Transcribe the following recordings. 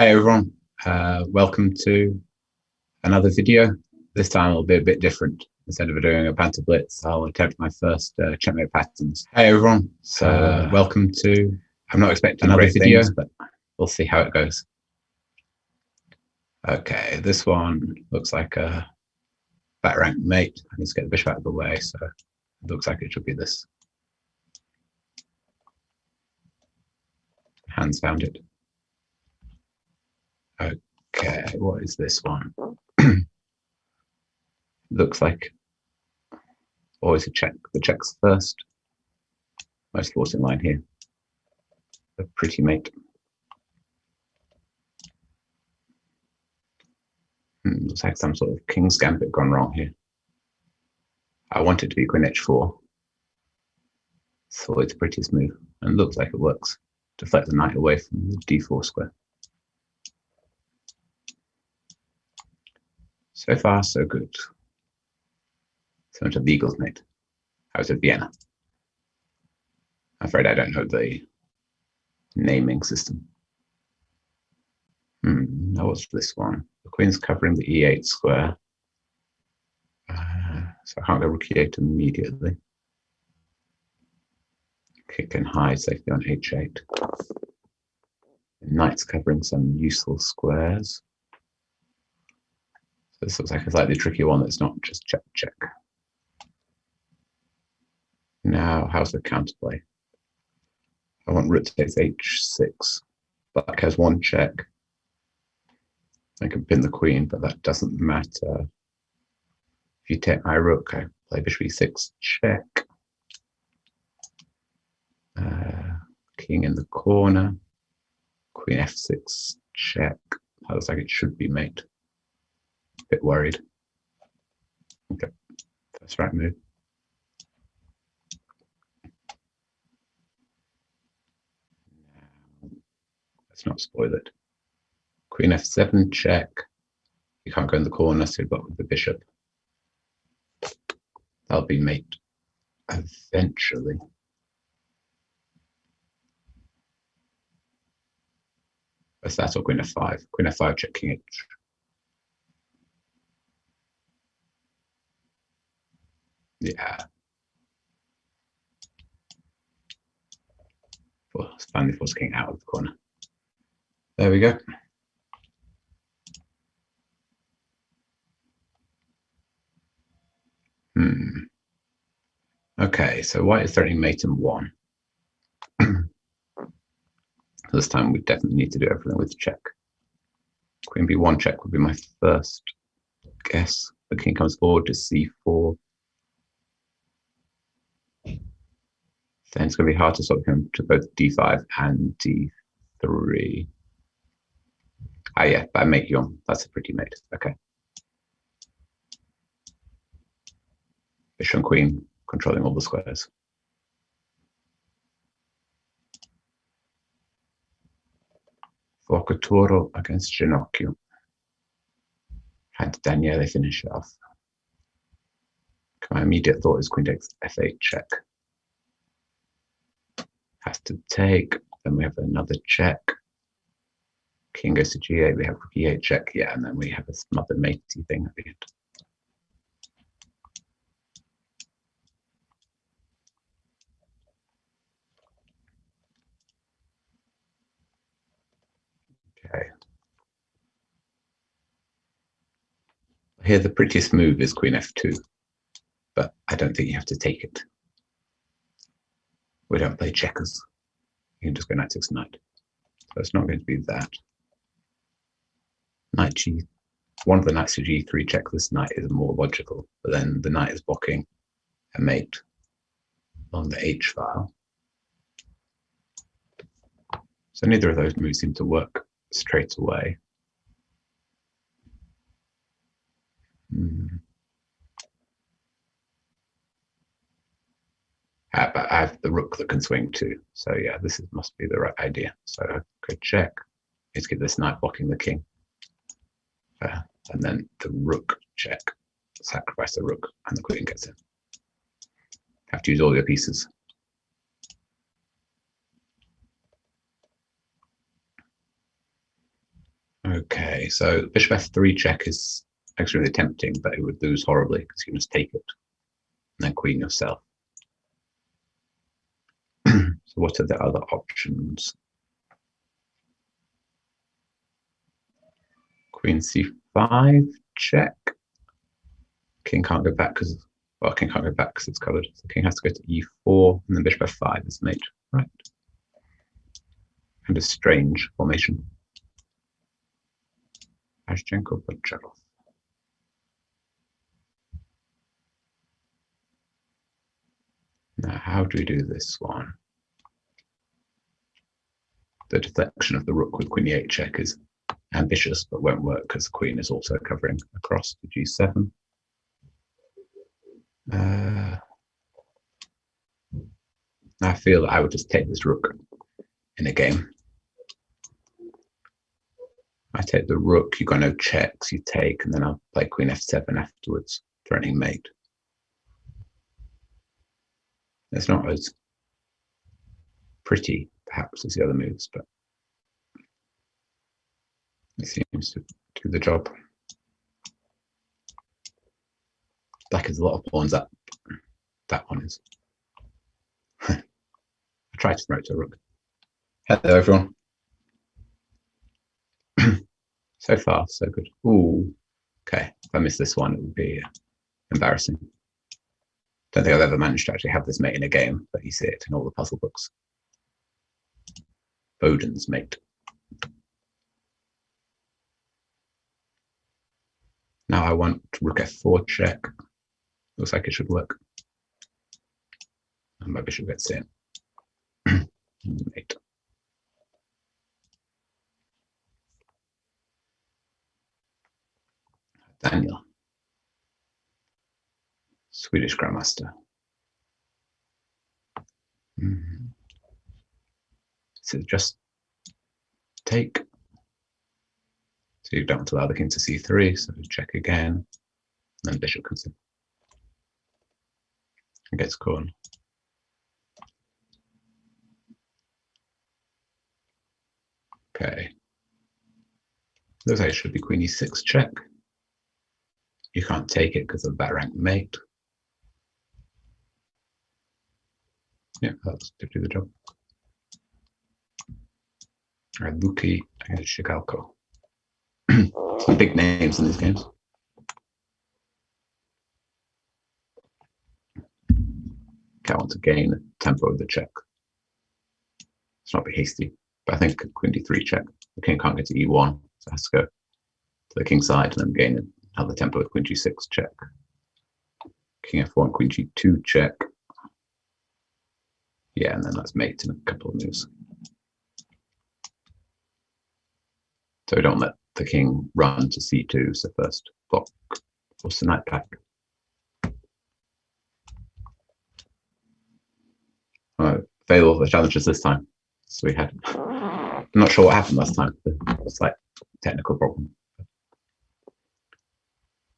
Hey everyone, uh, welcome to another video. This time it'll be a bit different. Instead of doing a Banter Blitz, I'll attempt my first uh, checkmate patterns. Hey everyone, so uh, welcome to, I'm not expecting another video, things, but we'll see how it goes. Okay, this one looks like a back rank mate. I need to get the bishop out of the way, so it looks like it should be this. Hands found it. Okay, what is this one? Looks like always a check. The checks first. Most forcing line here. A pretty mate. Hmm, looks like some sort of king's gambit gone wrong here. I want it to be queen h4. So it's prettiest move and looks like it works. Deflect the knight away from the d4 square. So far, so good. So much of the Eagles mate. I was at Vienna. I'm afraid I don't know the naming system. Hmm, now what's this one? The queen's covering the e8 square. Uh, so I can't go rook e8 immediately. Kick and hide safely on h8. The knight's covering some useful squares. This looks like a slightly tricky one that's not just check, check. Now, how's the counterplay? I want rook takes h6. Black has one check. I can pin the queen, but that doesn't matter. If you take my rook, I play bishop e6 check. Uh, king in the corner. Queen f6 check. That looks like it should be mate bit worried. Okay, first right move. Let's not spoil it. Queen f7 check. You can't go in the corner, so you've got with the bishop. That'll be mate eventually. What's that or queen f5? Queen f5 check king h. Yeah. finally force king out of the corner. There we go. Hmm. Okay, so white is threatening mate in one. this time we definitely need to do everything with check. Queen b1 check would be my first guess. The king comes forward to c4. Then it's going to be hard to of come to both d5 and d3. Ah, yeah, by mate young. That's a pretty mate. Okay. Bishop and queen controlling all the squares. Forcatore against Ginocchio. Had Daniele finish it off. My immediate thought is queen takes f8 check has to take. Then we have another check. King goes to g8, we have rook e8 check, yeah, and then we have another matey thing at the end. Okay. Here the prettiest move is queen f2, but I don't think you have to take it. We don't play checkers. You can just go knight six knight. So it's not going to be that. Knight g, one of the knights to g3 check this knight is more logical, but then the knight is blocking a mate on the h file. So neither of those moves seem to work straight away. Hmm. But I have the rook that can swing too. So yeah, this is, must be the right idea. So good check. Let's get this knight blocking the king. Uh, and then the rook check. Sacrifice the rook and the queen gets in. Have to use all your pieces. Okay, so bishop f3 check is extremely tempting, but it would lose horribly because you just take it and then queen yourself. So what are the other options? Queen c5 check. King can't go back because well, king can't go back because it's covered. So king has to go to e4 and then bishop f5 is mate, right? Kind of strange formation. Ashchenko Bocharov. Now, how do we do this one? The deflection of the rook with queen e8 check is ambitious, but won't work because the queen is also covering across to g7. Uh, I feel I would just take this rook in a game. I take the rook, you got no checks, you take, and then I'll play queen f7 afterwards, threatening mate. It's not as pretty, perhaps, as the other moves, but it seems to do the job. Black has a lot of pawns up. That one is. I tried to promote to a rook. Hello, everyone. so far, so good. Ooh, okay. If I miss this one, it would be embarrassing. Don't think I've ever managed to actually have this mate in a game, but you see it in all the puzzle books. Boden's mate. Now I want rook f4 check. Looks like it should work. And my bishop gets in. mate. Daniel. Swedish Grandmaster. Mm So just take. So you don't allow the king to c3, so check again. Then bishop comes in. And gets caught. Okay. Looks like it should be queen e6 check. You can't take it because of that rank mate. Yeah, that's to do the job. Luki and Zhigalko. Some big names in these games. I want to gain tempo of the check. Let's not be hasty, but I think queen d3 check. The king can't get to e1, so has to go to the king side and then gain another tempo with queen g6 check. King f1, queen g2 check. Yeah, and then let's mate in a couple of moves. So don't let the king run to c2, so first block, force the knight back. Uh, fail the challenges this time. So we had, I'm not sure what happened last time. it's like technical problem.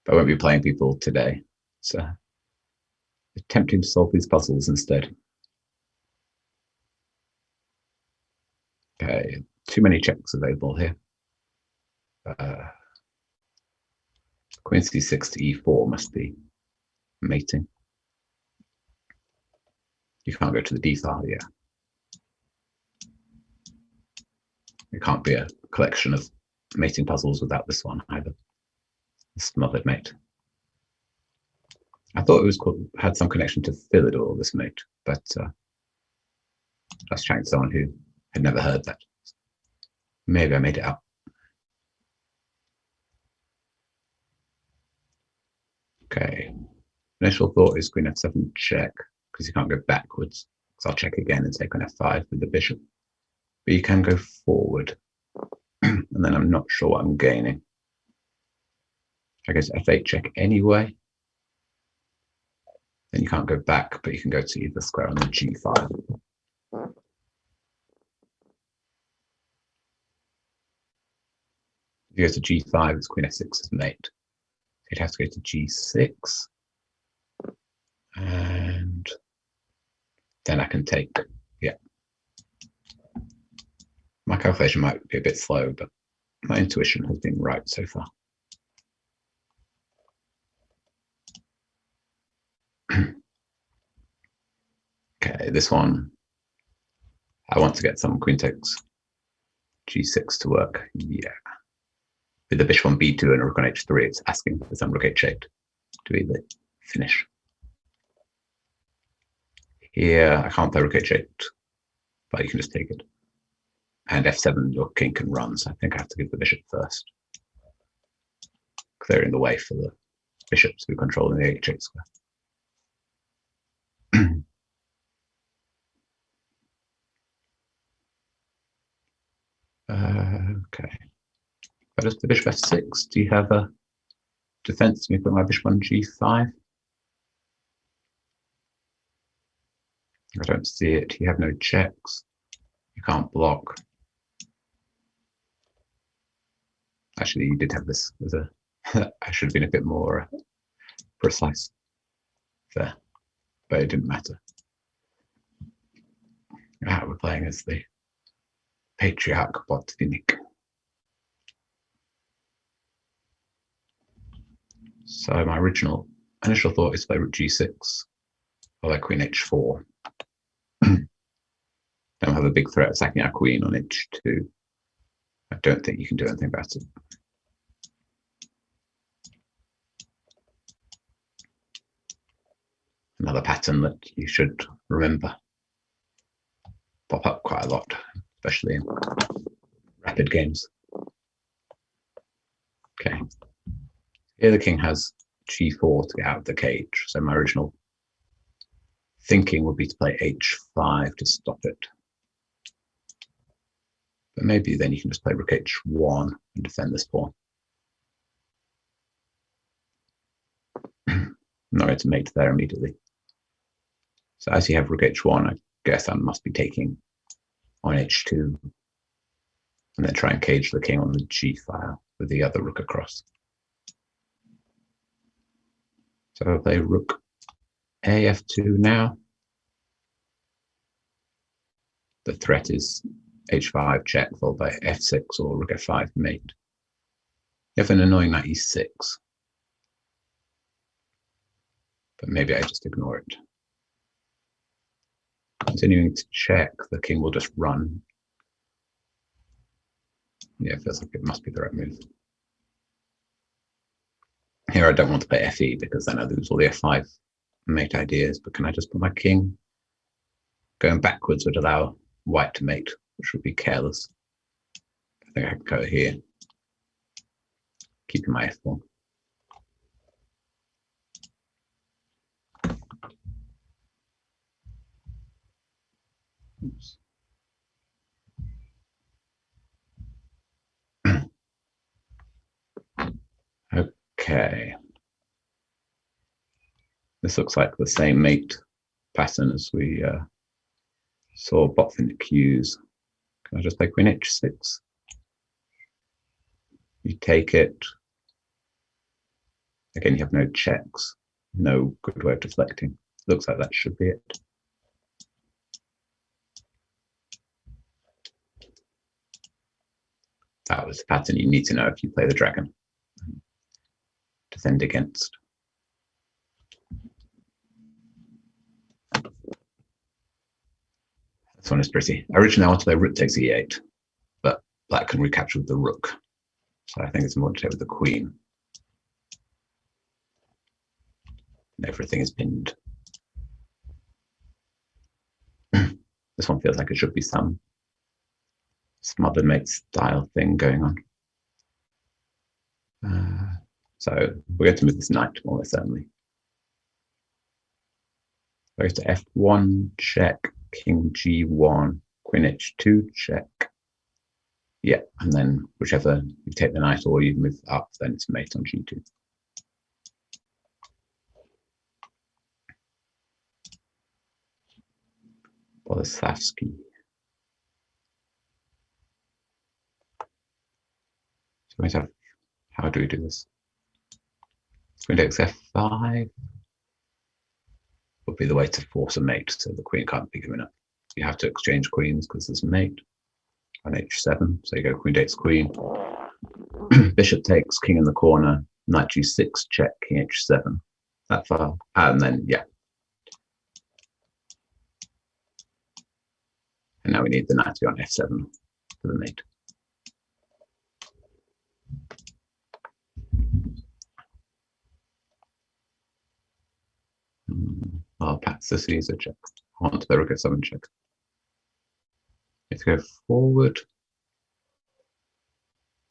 But I won't be playing people today. So attempting to solve these puzzles instead. Okay, too many checks available here. Uh, queen c6 to e4 must be mating. You can't go to the d file, yeah. It can't be a collection of mating puzzles without this one either. Smothered mate. I thought it was called had some connection to Philidor, this mate, but uh, I was chatting to someone who had never heard that. Maybe I made it up. Okay. Initial thought is queen f7 check, because you can't go backwards. So I'll check again and take on f5 with the bishop. But you can go forward. and then I'm not sure what I'm gaining. I guess f8 check anyway. Then you can't go back, but you can go to either square on the g5. If you go to g5, it's queen f6 is mate. It has to go to g6. And then I can take, yeah. My calculation might be a bit slow, but My intuition has been right so far. okay, this one, I want to get some queen takes g6 to work. Yeah. With the bishop on b2 and rook on h3, it's asking for some rook h8 to either finish. Here, I can't play rook h8, but you can just take it. And f7, your king can run, so I think I have to give the bishop first. Clearing the way for the bishops who control the h8 square. uh, okay. But as the bishop f6, do you have a defense? Let me put my bishop on g5. I don't see it. You have no checks. You can't block. Actually, you did have this as a. I should have been a bit more uh, precise there, but it didn't matter. Ah, we're playing as the patriarch Botvinnik. So my original initial thought is play rook g6, or like queen h4. Don't have a big threat attacking our queen on h2. I don't think you can do anything about it. Another pattern that you should remember. Pop up quite a lot, especially in rapid games. Okay. Here the king has g4 to get out of the cage. So my original thinking would be to play h5 to stop it. But maybe then you can just play rook h1 and defend this pawn. going to mate there immediately. So as you have rook h1, I guess I must be taking on h2 and then try and cage the king on the g file with the other rook across. So play rook af2 now. The threat is h5 check followed by f6 or rook f5 mate. You have an annoying knight e6. But maybe I just ignore it. Continuing to check, the king will just run. Yeah, feels like it must be the right move. Here I don't want to play fe because then I lose all the f5 mate ideas, but can I just put my king? Going backwards would allow white to mate, which would be careless. I think I can go here, keeping my f1. Oops. Okay. This looks like the same mate pattern as we uh, saw Botvinnik use. Can I just play queen h6? You take it. Again, you have no checks, no good way of deflecting. Looks like that should be it. That was the pattern you need to know if you play the dragon. Defend against. This one is pretty. Originally, I wanted to play rook takes e8, but black can recapture with the rook. So I think it's more to take with the queen. And everything is pinned. this one feels like it should be some smothered mate style thing going on. Uh, so we're going to move this knight almost certainly. Goes to f1, check, king g1, queen h2, check. Yeah, and then whichever you take the knight or you move up, then it's mate on g2. Boleslavsky. So we have, how do we do this? Takes f5 would be the way to force a mate, so the queen can't be given up. You have to exchange queens because there's a mate on h7, so you go queen takes queen, bishop takes, king in the corner, knight g6, check, king h7. That far. And then, yeah. And now we need the knight to be on f7 for the mate. Oh, perhaps this is a check. Want the rook f7 check. Let's go forward.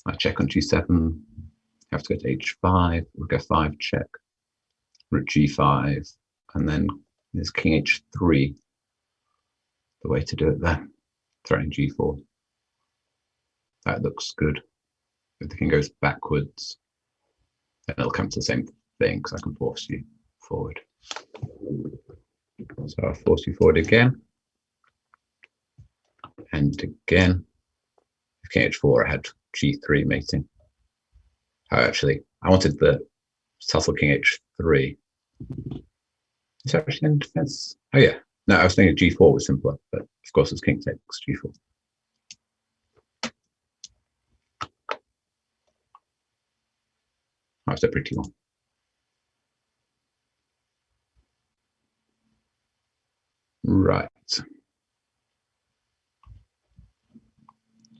I check on g7. Have to go to h5. We'll go 5 check. Rook g5. And then there's king h3. The way to do it there. Threatening g4. That looks good. If the king goes backwards, then it'll come to the same thing because I can force you forward. So I'll force you forward again. And again. If king h4, I had g3 mating. Oh, actually, I wanted the subtle king h3. Is that actually in defense? Oh, yeah. No, I was thinking g4 was simpler, but of course it's king takes g4. That's a pretty one. Right.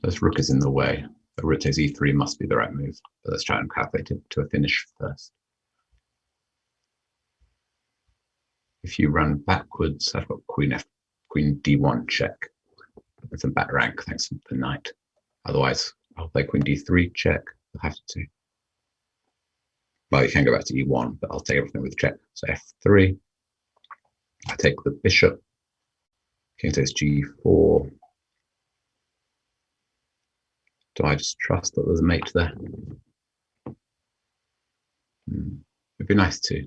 This rook is in the way. The rook takes e3 must be the right move. But let's try and calculate it to a finish first. If you run backwards, I've got queen f, queen d1 check. With some back rank thanks to the knight. Otherwise, I'll play queen d3 check. I'll have to. Well, you can go back to e1, but I'll take everything with check. So f3. I take the bishop. King takes g4. Do I just trust that there's a mate there? Hmm. It'd be nice to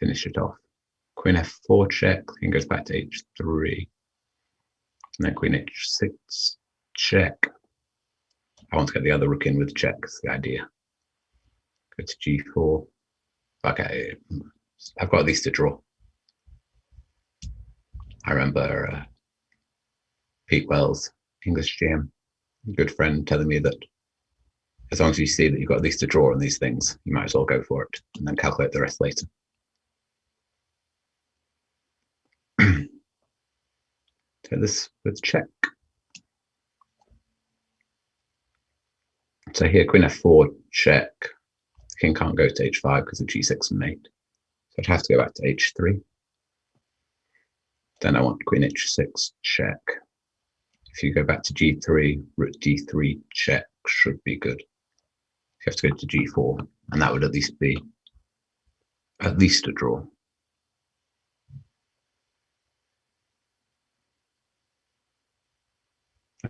finish it off. Queen f4 check, king goes back to h3. And then queen h6 check. I want to get the other rook in with checks, the idea. Go to g4. Okay, I've got least a draw. I remember uh, Pete Wells English GM, good friend, telling me that as long as you see that you've got at least a draw on these things, you might as well go for it and then calculate the rest later. Take this with check. So here, queen f4, check. The king can't go to h5 because of g6 and mate. So I'd have to go back to h3. Then I want queen h6, check. If you go back to g3, rook d3 check should be good. You have to go to g4, and that would at least be at least a draw.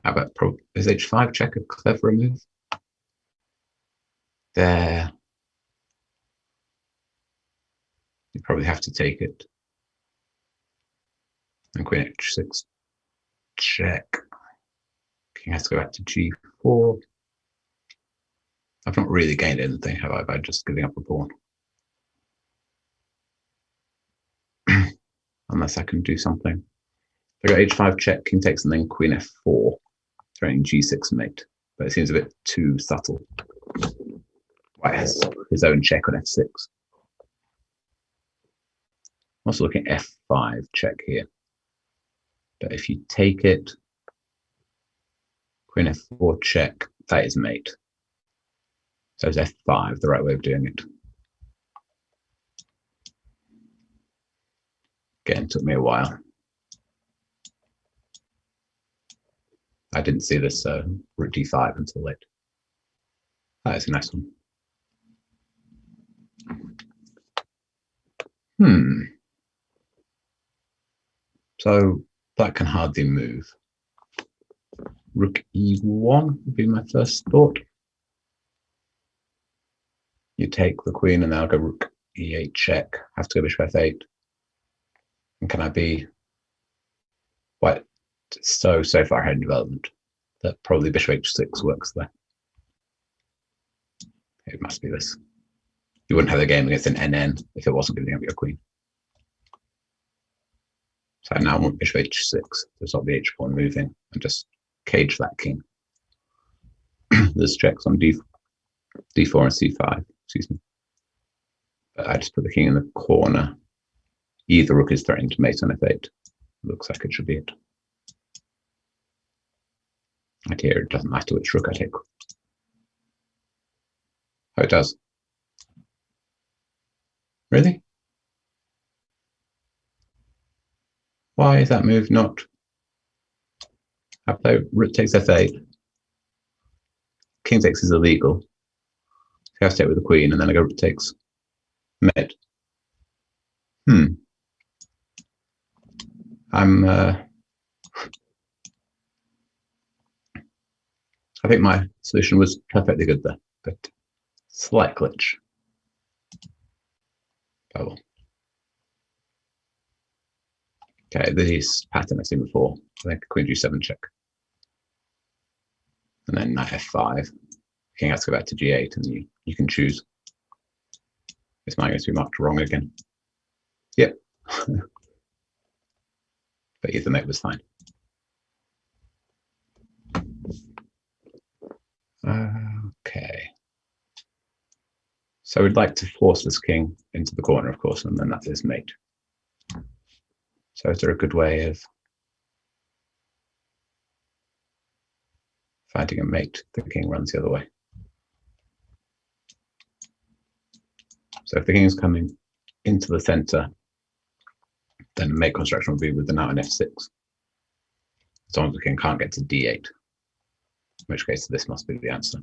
How about pro is h5 check a clever move? There. You probably have to take it. And queen h6 check. King has to go back to g4. I've not really gained anything, have I, by just giving up a pawn? Unless I can do something. I got h5 check, king takes, and then queen f4, threatening g6 mate. But it seems a bit too subtle. White has his own check on f6. I'm also looking at f5 check here. But if you take it, queen f4 check, that is mate. So it's f5, the right way of doing it. Again, took me a while. I didn't see this uh, rook d5 until late. That is a nice one. Hmm. So that can hardly move. Rook e1 would be my first thought. You take the queen and I'll go rook e8 check. Have to go bishop f8. And can I be quite so, so far ahead in development that probably bishop h6 works there. It must be this. You wouldn't have a game against an NN if it wasn't giving up your queen. So now I want bishop h6 to stop the h pawn moving and just cage that king. there's checks on d d4 and c5. Excuse me. But I just put the king in the corner. Either rook is threatening to mate on f8. Looks like it should be it. Right here, it doesn't matter which rook I take. Oh, it does. Really? Why is that move not? I play rook takes f8. King takes is illegal. So I have to take with the queen, and then I go rook takes mate. Hmm. I'm. Uh, I think my solution was perfectly good there, but slight glitch. Oh well. Okay, this pattern I've seen before. I think queen g7 check. And then knight f5. King has to go back to g8 and you, you can choose. This might going to be marked wrong again. Yep. but either mate was fine. Okay. So we'd like to force this king into the corner, of course, and then that's his mate. So is there a good way of finding a mate? The king runs the other way. So if the king is coming into the center, then the mate construction will be with the knight on f6. As long as the king can't get to d8, in which case this must be the answer.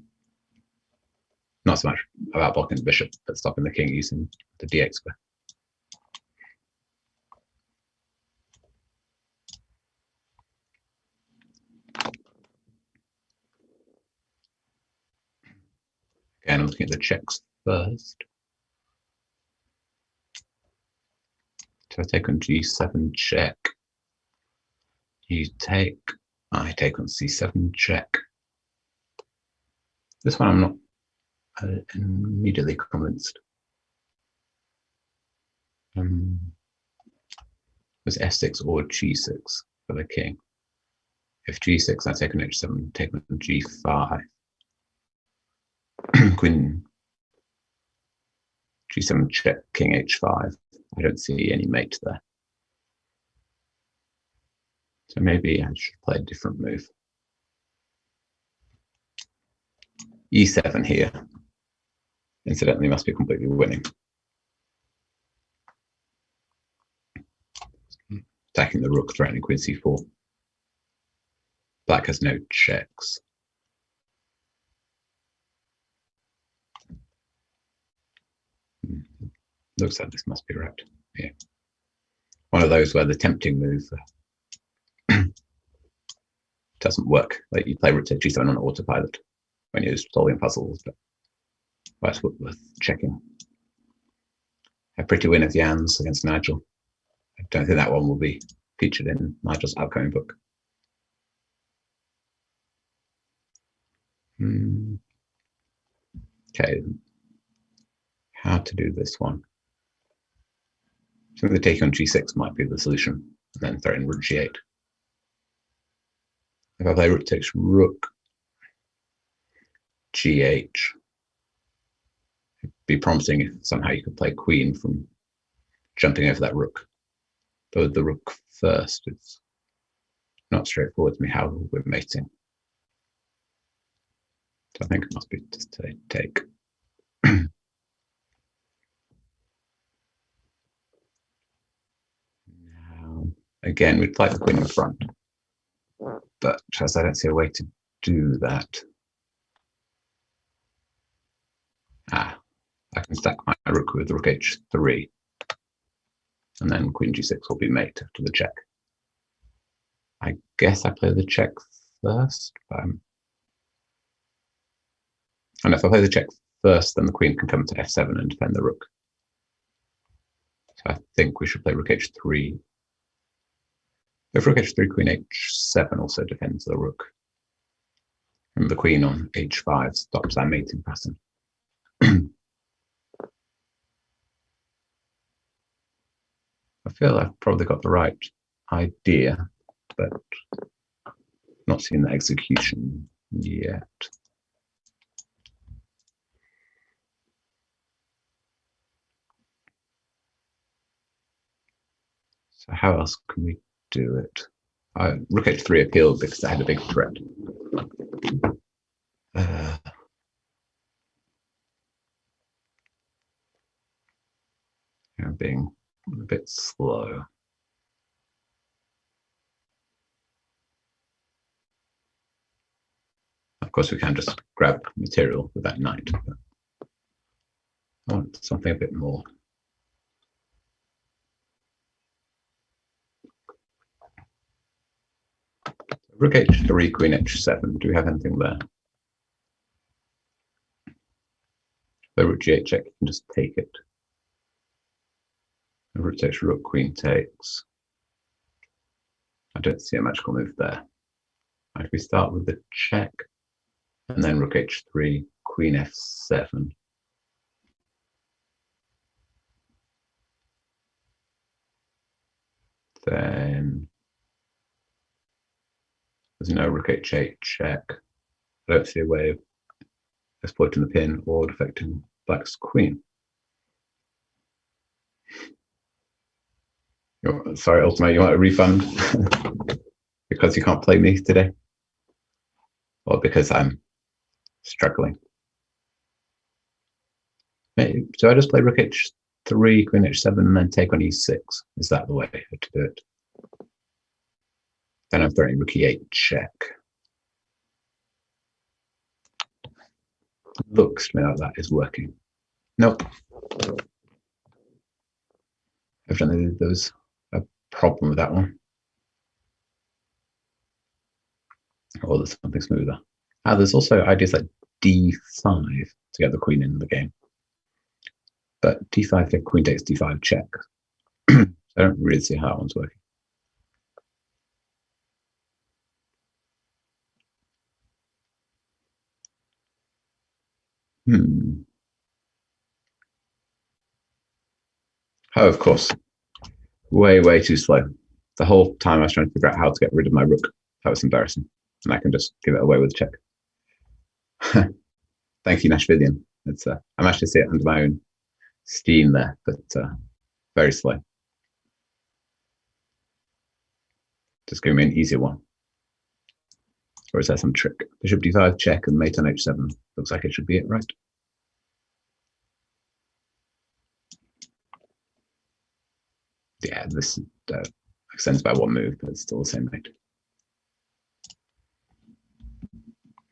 Not so much about blocking the bishop, but stopping the king using the d8 square. Again, I'm looking at the checks first. So I take on g7 check. You take, I take on c7 check. This one I'm not uh, immediately convinced. Um, was f6 or g6 for the king. If g6, I take on h7, take on g5. Queen g7 check, king h5. I don't see any mate there. So maybe I should play a different move. e7 here. Incidentally, must be completely winning. Attacking the rook, threatening queen c4. Black has no checks. Looks like this must be right. Yeah. One of those where the tempting move uh, doesn't work. Like you play to g7 on autopilot when you're solving puzzles, but that's worth checking. A pretty win of Jan's against Nigel. I don't think that one will be featured in Nigel's upcoming book. Hmm. Okay, how to do this one? So the take on g6 might be the solution, and then throw in rook g8. If I play rook takes rook, gh, it'd be promising if somehow you could play queen from jumping over that rook. But with the rook first, it's not straightforward to me how we're mating. So I think it must be just a take. Again, we'd like the queen in the front, but as I don't see a way to do that. Ah, I can stack my rook with rook h3, and then queen g6 will be mate after the check. I guess I play the check first. Um, and if I play the check first, then the queen can come to f7 and defend the rook. So I think we should play rook h3 if rook h3, queen h7 also defends the rook. And the queen on h5 stops that mating pattern. I feel I've probably got the right idea, but not seen the execution yet. So how else can we do it? Uh, rook h3 appealed because I had a big threat. Uh, yeah, being a bit slow. Of course, we can just grab material with that knight. I want something a bit more. Rook h3, queen h7. Do we have anything there? The rook g8 check, you can just take it. Rook takes rook, queen takes. I don't see a magical move there. If we start with the check, and then rook h3, queen f7. Then there's no rook h8 check. I don't see a way of exploiting the pin or deflecting black's queen. You're, sorry, Ultima, you want a refund because you can't play me today? Or because I'm struggling? So I just play rook h3, queen h7, and then take on e6. Is that the way to do it? Then I'm throwing rook e8 check. Looks like that is working. Nope. Evidently there was a problem with that one. Or there's something smoother. Ah, there's also ideas like d5 to get the queen in the game. But d5, if queen takes d5 check. I don't really see how that one's working. Hmm. Oh, of course. Way, way too slow. The whole time I was trying to figure out how to get rid of my rook. That was embarrassing. And I can just give it away with a check. Thank you, Nashvillian. It's uh, I'm actually seeing it under my own steam there, but uh, very slow. Just give me an easier one. Or is there some trick? Bishop d5 check and mate on h7. Looks like it should be it, right? Yeah, this uh, extends by one move, but it's still the same mate.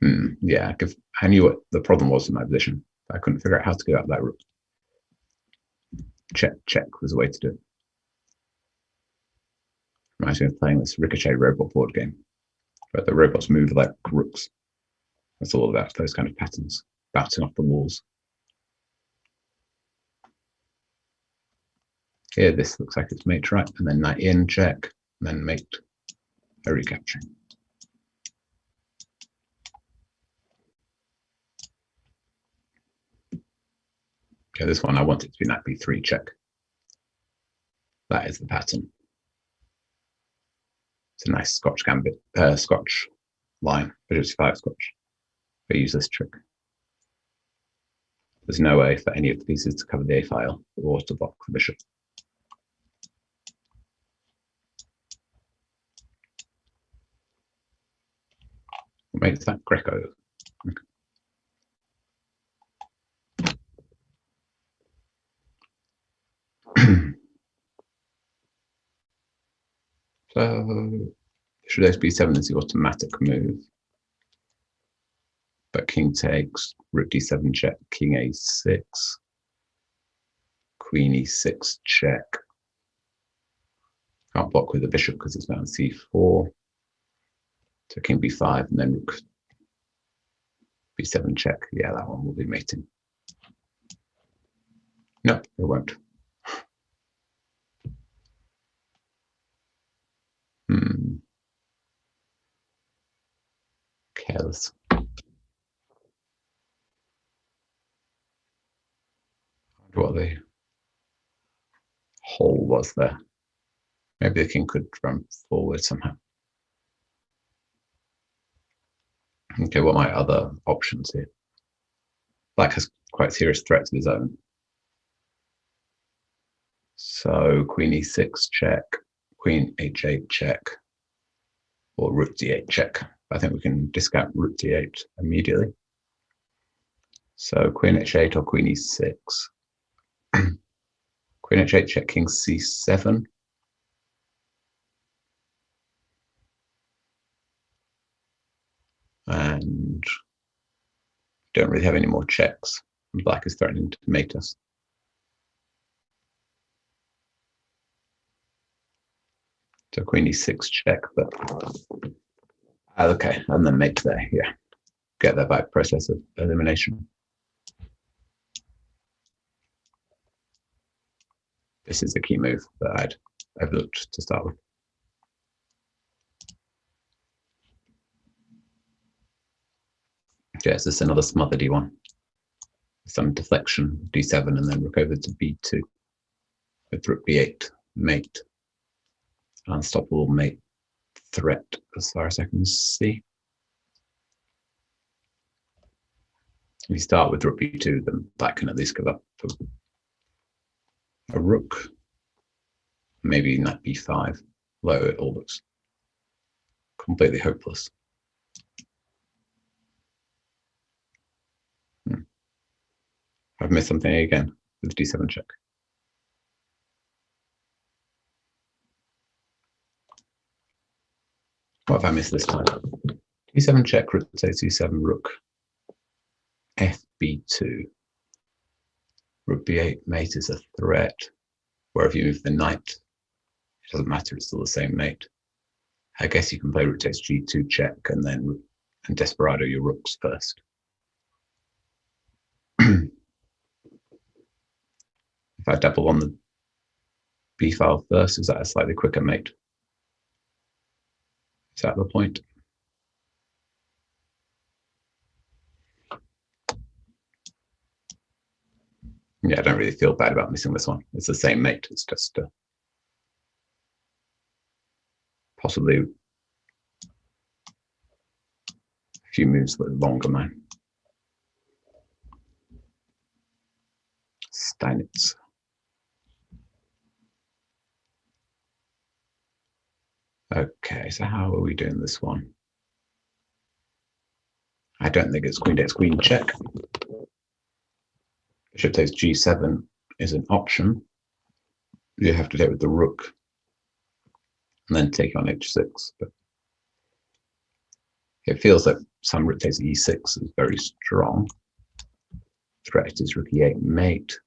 Hmm, yeah, I knew what the problem was in my position. I couldn't figure out how to go out that route. Check, check was the way to do it. Reminds me of playing this Ricochet robot board game but the robots move like rooks. That's all about those kind of patterns, bouncing off the walls. Here, this looks like it's mate right, and then knight in, check, and then mate a recapture. Okay, this one I want it to be knight b3 check. That is the pattern. It's a nice Scotch gambit, uh, Scotch line, it's five Scotch. I use this trick. There's no way for any of the pieces to cover the A file or to block the bishop. What makes that Greco? So should b7 is the automatic move. But king takes, rook d7 check, king a6, queen e6 check. Can't block with the bishop because it's now on c4. So king b5 and then rook b7 check. Yeah, that one will be mating. No, it won't. Careless. What the hole was there. Maybe the king could run forward somehow. Okay, what are my other options here? Black has quite serious threats of his own. So queen e6 check, queen h8 check or rook d8 check. I think we can discount rook d8 immediately. So queen h8 or queen e6. queen h8 check king c7. And don't really have any more checks. Black is threatening to mate us. So queen e6 check, but Ah, okay, and then mate there, yeah. Get there by process of elimination. This is a key move that I'd overlooked to start with. Yes, this is another smothered one. Some deflection, d7, and then rook over to b2 with rook b8, mate unstoppable mate threat as far as I can see. If We start with rook b2, then that can at least give up for a rook. Maybe knight b5, though it all looks completely hopeless. Hmm. I've missed something again with d7 check. What have I missed this time? d7 check, rook takes c7, rook fb2. Rook b8 mate is a threat. Wherever you move the knight, it doesn't matter, it's still the same mate. I guess you can play rook takes g2 check and then and desperado your rooks first. if I double on the b file first, is that a slightly quicker mate? Is that the point? Yeah, I don't really feel bad about missing this one. It's the same mate. It's just uh, possibly a few moves with longer man. Steinitz. Okay, so how are we doing this one? I don't think it's queen takes queen check. Bishop takes g7 is an option. You have to take with the rook and then take on h6. But it feels like some rook takes e6 is very strong. Threat is rook e8 mate.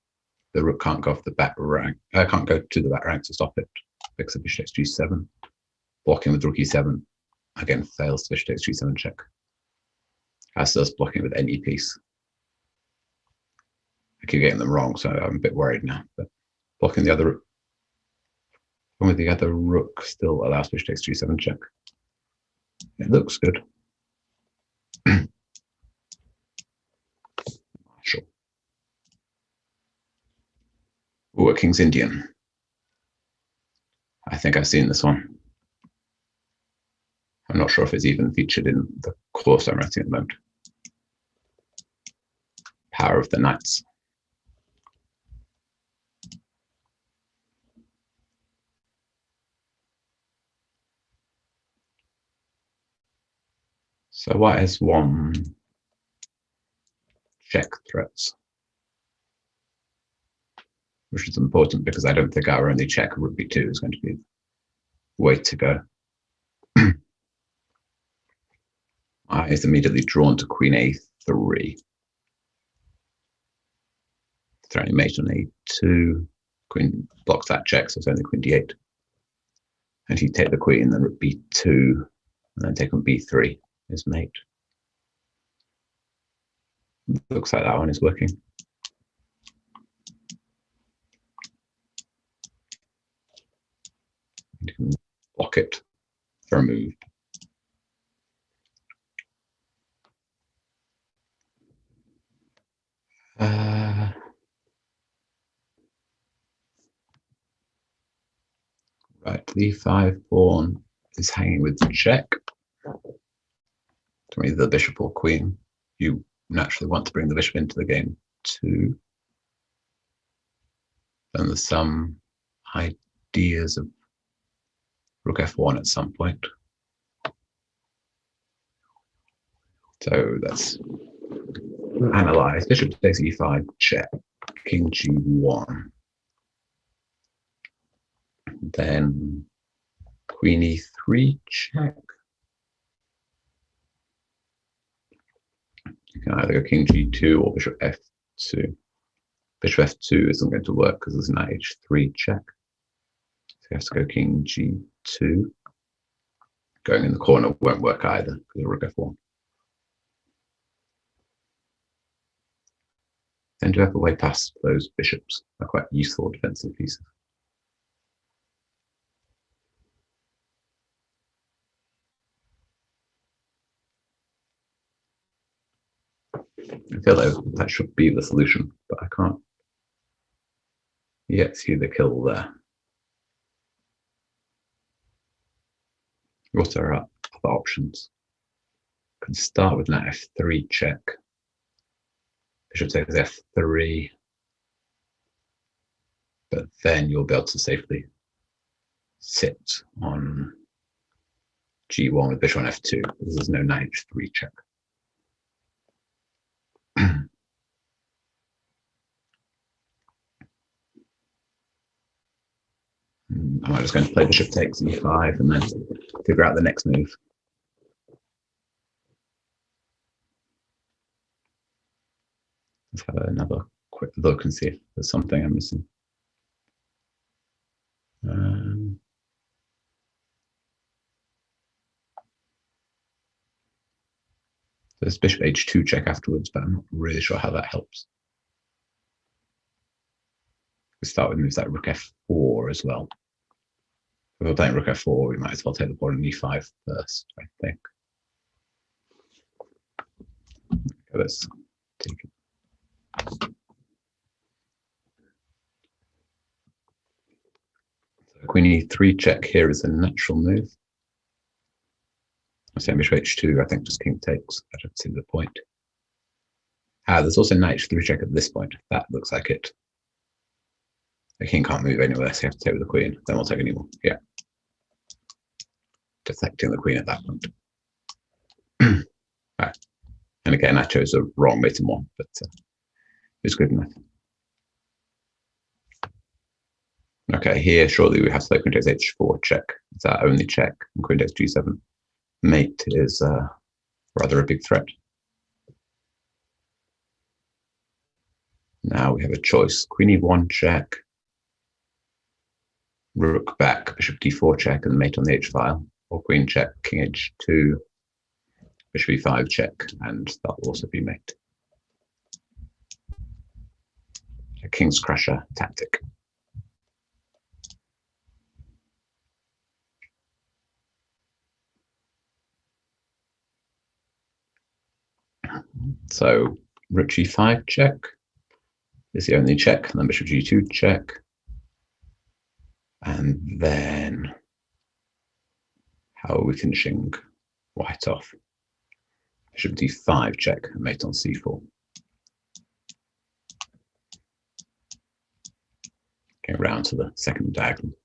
The rook can't go off the back rank. I uh, can't go to the back rank to stop it. Because bishop takes g7 blocking with rook e7 again fails to bishop takes g7 check. As does blocking with any piece. I keep getting them wrong, so I'm a bit worried now. But blocking the other with the other rook still allows bishop takes g7 check. It looks good. Ooh, a King's Indian. I think I've seen this one. I'm not sure if it's even featured in the course I'm writing at the moment. Power of the Knights. So what is one check threats, which is important because I don't think our only check would be two is going to be the way to go. uh, is immediately drawn to queen a3. Threatening mate on a2. Queen blocks that check, so it's only queen d8. And he'd take the queen, then rook b2, and then take on b3, his mate. Looks like that one is working. Block it for a move. E5 pawn is hanging with the check. To me, the bishop or queen, you naturally want to bring the bishop into the game too. And there's some ideas of rook f1 at some point. So that's analyze bishop takes e5, check, king g1. Then queen e3, check. You can either go king g2 or bishop f2. Bishop f2 isn't going to work because there's knight h3 check. So you have to go king g2. Going in the corner won't work either because of rook f1. Then do have a way past those bishops. They're quite useful defensive pieces. That should be the solution, but I can't yet see the kill there. What are other options? Can start with knight f3 check. Bishop takes f3. But then you'll be able to safely sit on g1 with bishop on f2 because there's no knight h3 check. I might just going to play bishop takes e5 and then figure out the next move. Let's have another quick look and see if there's something I'm missing. Um, there's bishop h2 check afterwards, but I'm not really sure how that helps. We start with moves like rook f4 as well. If we're playing rook f4, we might as well take the pawn on e5 first, I think. Okay, let's take it. Queen e3 check here is a natural move. Same bishop h2, I think just king takes. I don't see the point. Ah, there's also knight h3 check at this point. That looks like it. The king can't move anywhere, so you have to take with the queen. Then we'll take any more. Yeah. Deflecting the queen at that point. right. And again, I chose a wrong in one, but uh, it's good enough. Okay, here shortly we have slow queen takes h4 check. It's our only check. And queen takes g7 mate is uh, rather a big threat. Now we have a choice. Queen e1 check, rook back, bishop d4 check, and mate on the h file, or queen check, king h2, bishop e5 check, and that will also be mate. A king's crusher tactic. So rook g5 check is the only check, and then bishop g2 check. And then how are we finishing white off? Bishop d5 check, mate on c4. Going round to the second diagonal.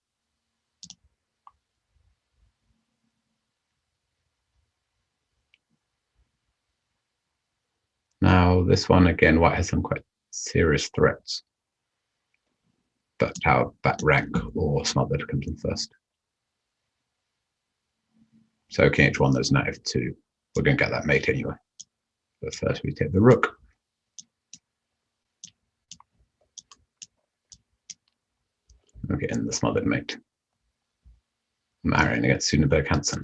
Now, this one again, white has some quite serious threats. But how back rank or smothered comes in first. So king h1, there's knight f2. We're going to get that mate anyway. But first we take the rook. We're the smothered mate. Marrying against Sune Berg Hansen.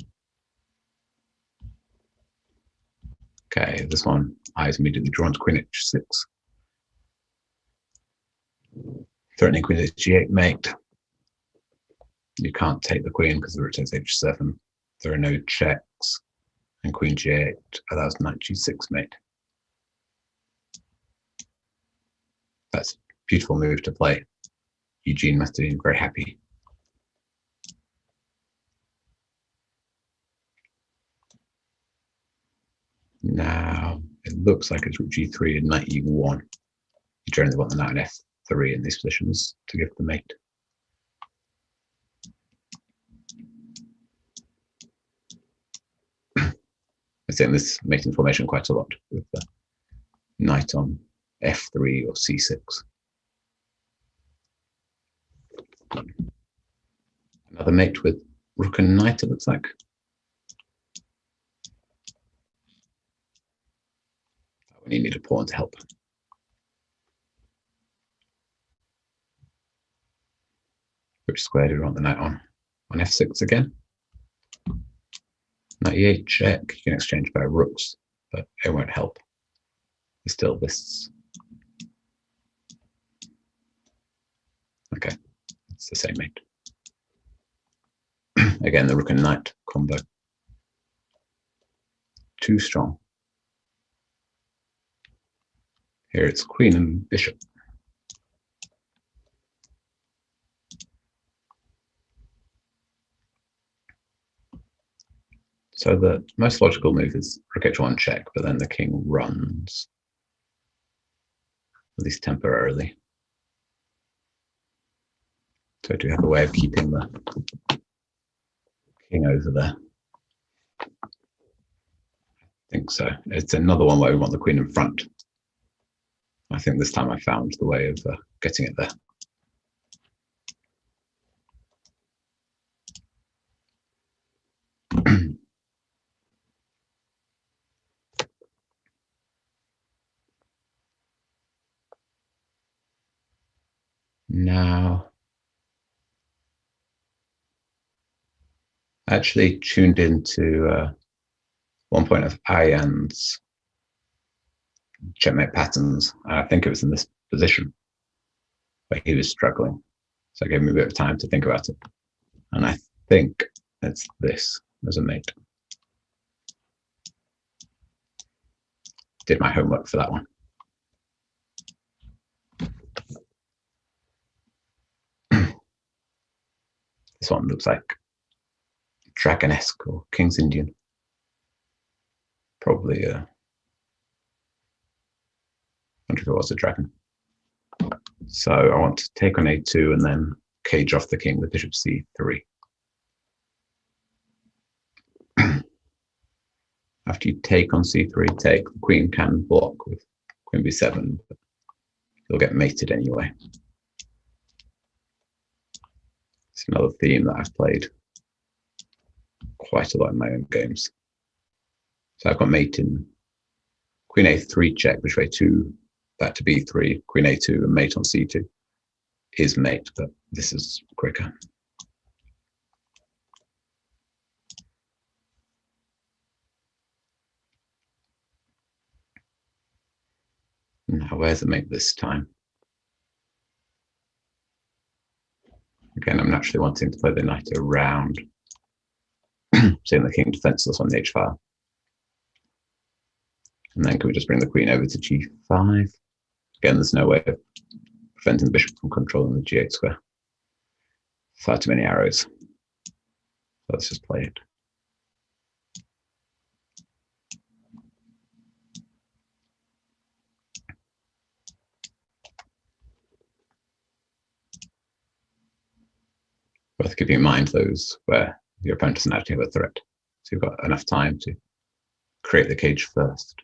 Okay, this one I is immediately drawn to queen h6. Threatening queen h8 mate. You can't take the queen because the rook takes h7. There are no checks. And queen g8 allows knight g6 mate. That's a beautiful move to play. Eugene must have been very happy. Now it looks like it's rook g3 and knight e1. You generally want the knight on f3 in these positions to give the mate. Seeing this mating formation quite a lot with uh, the knight on f3 or c6. Another mate with rook and knight, it looks like. When you need a pawn to help. Which square do we want the knight on? On f6 again? Knight e8 check. You can exchange by rooks, but it won't help. still this. Okay, it's the same mate. Again, the rook and knight combo. Too strong. Here it's queen and bishop. So the most logical move is rook h1 check, but then the king runs, at least temporarily. So do you have a way of keeping the king over there? I think so. It's another one where we want the queen in front. I think this time I found the way of uh, getting it there. Now I actually tuned into uh, one point of Ayan's checkmate patterns. I think it was in this position where he was struggling. So it gave me a bit of time to think about it. And I think it's this as a mate. Did my homework for that one. This one looks like Dragonesque or King's Indian. Probably. Uh, I wonder if it was a dragon. So I want to take on a2 and then cage off the king with bishop c3. After you take on c3, take, the queen can block with queen b7, but you'll get mated anyway. It's another theme that I've played quite a lot in my own games. So I've got mate in queen a3 check, bishop a2, that to b3, queen a2, and mate on c2 is mate, but this is quicker. Now, where's the mate this time? Again, I'm naturally wanting to play the knight around seeing the king defenseless on the h file. And then can we just bring the queen over to g5? Again, there's no way of preventing the bishop from controlling the g8 square. Far too many arrows. Let's just play it. Worth keeping in mind those where your opponent doesn't actually have a threat. So you've got enough time to create the cage first.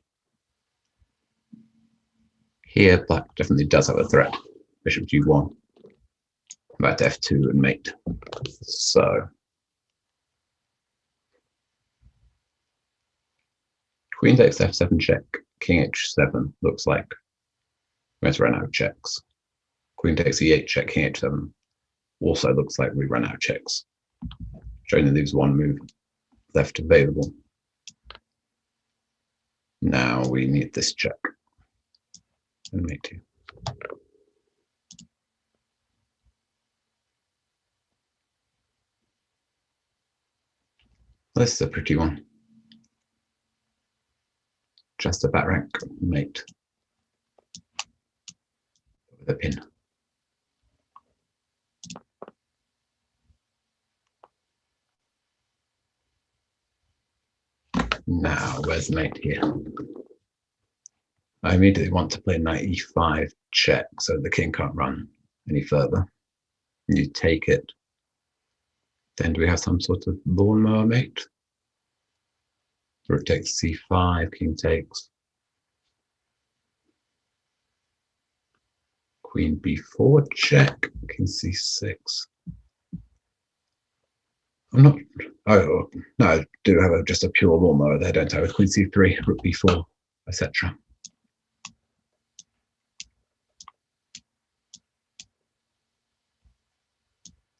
Here, black definitely does have a threat. Bishop g1. about to f2 and mate. So queen takes f7 check, king h7 looks like we're going to run out of checks. Queen takes e8 check, king h7 also looks like we run out of checks showing that there's one move left available. Now we need this check and two. This is a pretty one. Just a back rank mate with a pin. Now, where's knight here? I immediately want to play knight e5 check so the king can't run any further. You take it. Then do we have some sort of lawnmower mate? Rook takes c5, king takes. Queen b4 check, king c6. I'm not, oh, no, I do have a, just a pure lawnmower there, don't I, with queen c3, rook b4, etc.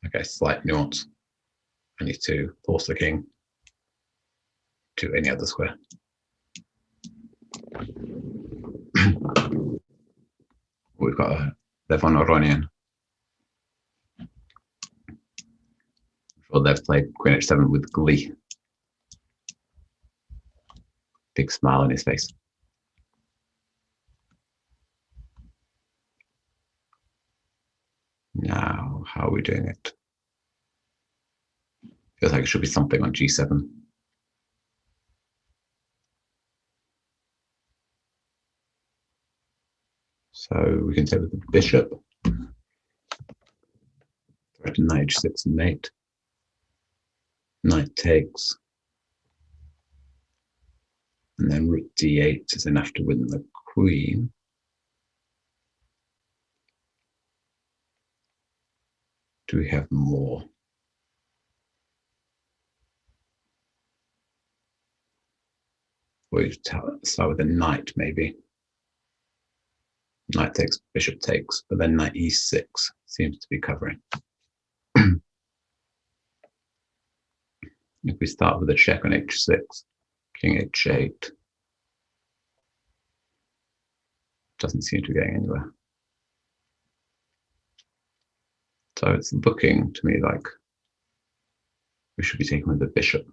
Okay, slight nuance. I need to force the king to any other square. We've got a Levon Aronian. Sure they've played Queen H7 with glee. Big smile on his face. Now, how are we doing it? Feels like it should be something on G7. So we can take with the bishop. Threaten knight h6 mate. Knight takes. And then rook d8 is enough to win the queen. Do we have more? We start with a knight, maybe. Knight takes, bishop takes, but then knight e6 seems to be covering. if we start with a check on h6, king h8, doesn't seem to be going anywhere. So it's looking to me like we should be taking with the bishop.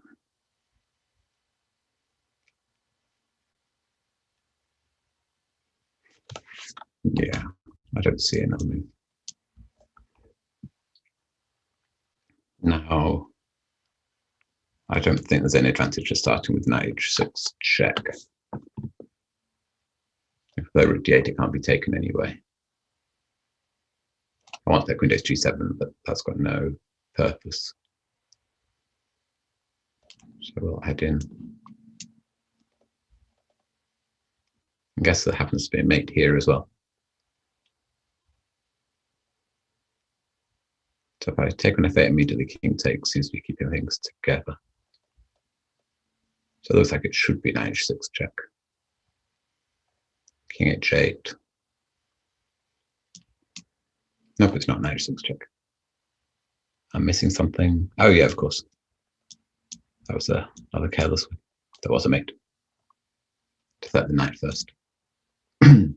Yeah, I don't see another move. Now, I don't think there's any advantage of starting with knight h6 check. If they rook d8, it can't be taken anyway. I want that queen takes g7, but that's got no purpose. So we'll head in. I guess there happens to be a mate here as well. So if I take an f8 immediately, king takes seems to be keeping things together. So it looks like it should be knight h6 check. King h8. Nope, it's not knight h6 check. I'm missing something. Oh yeah, of course. That was a, another careless one. There was a mate. To set the knight first.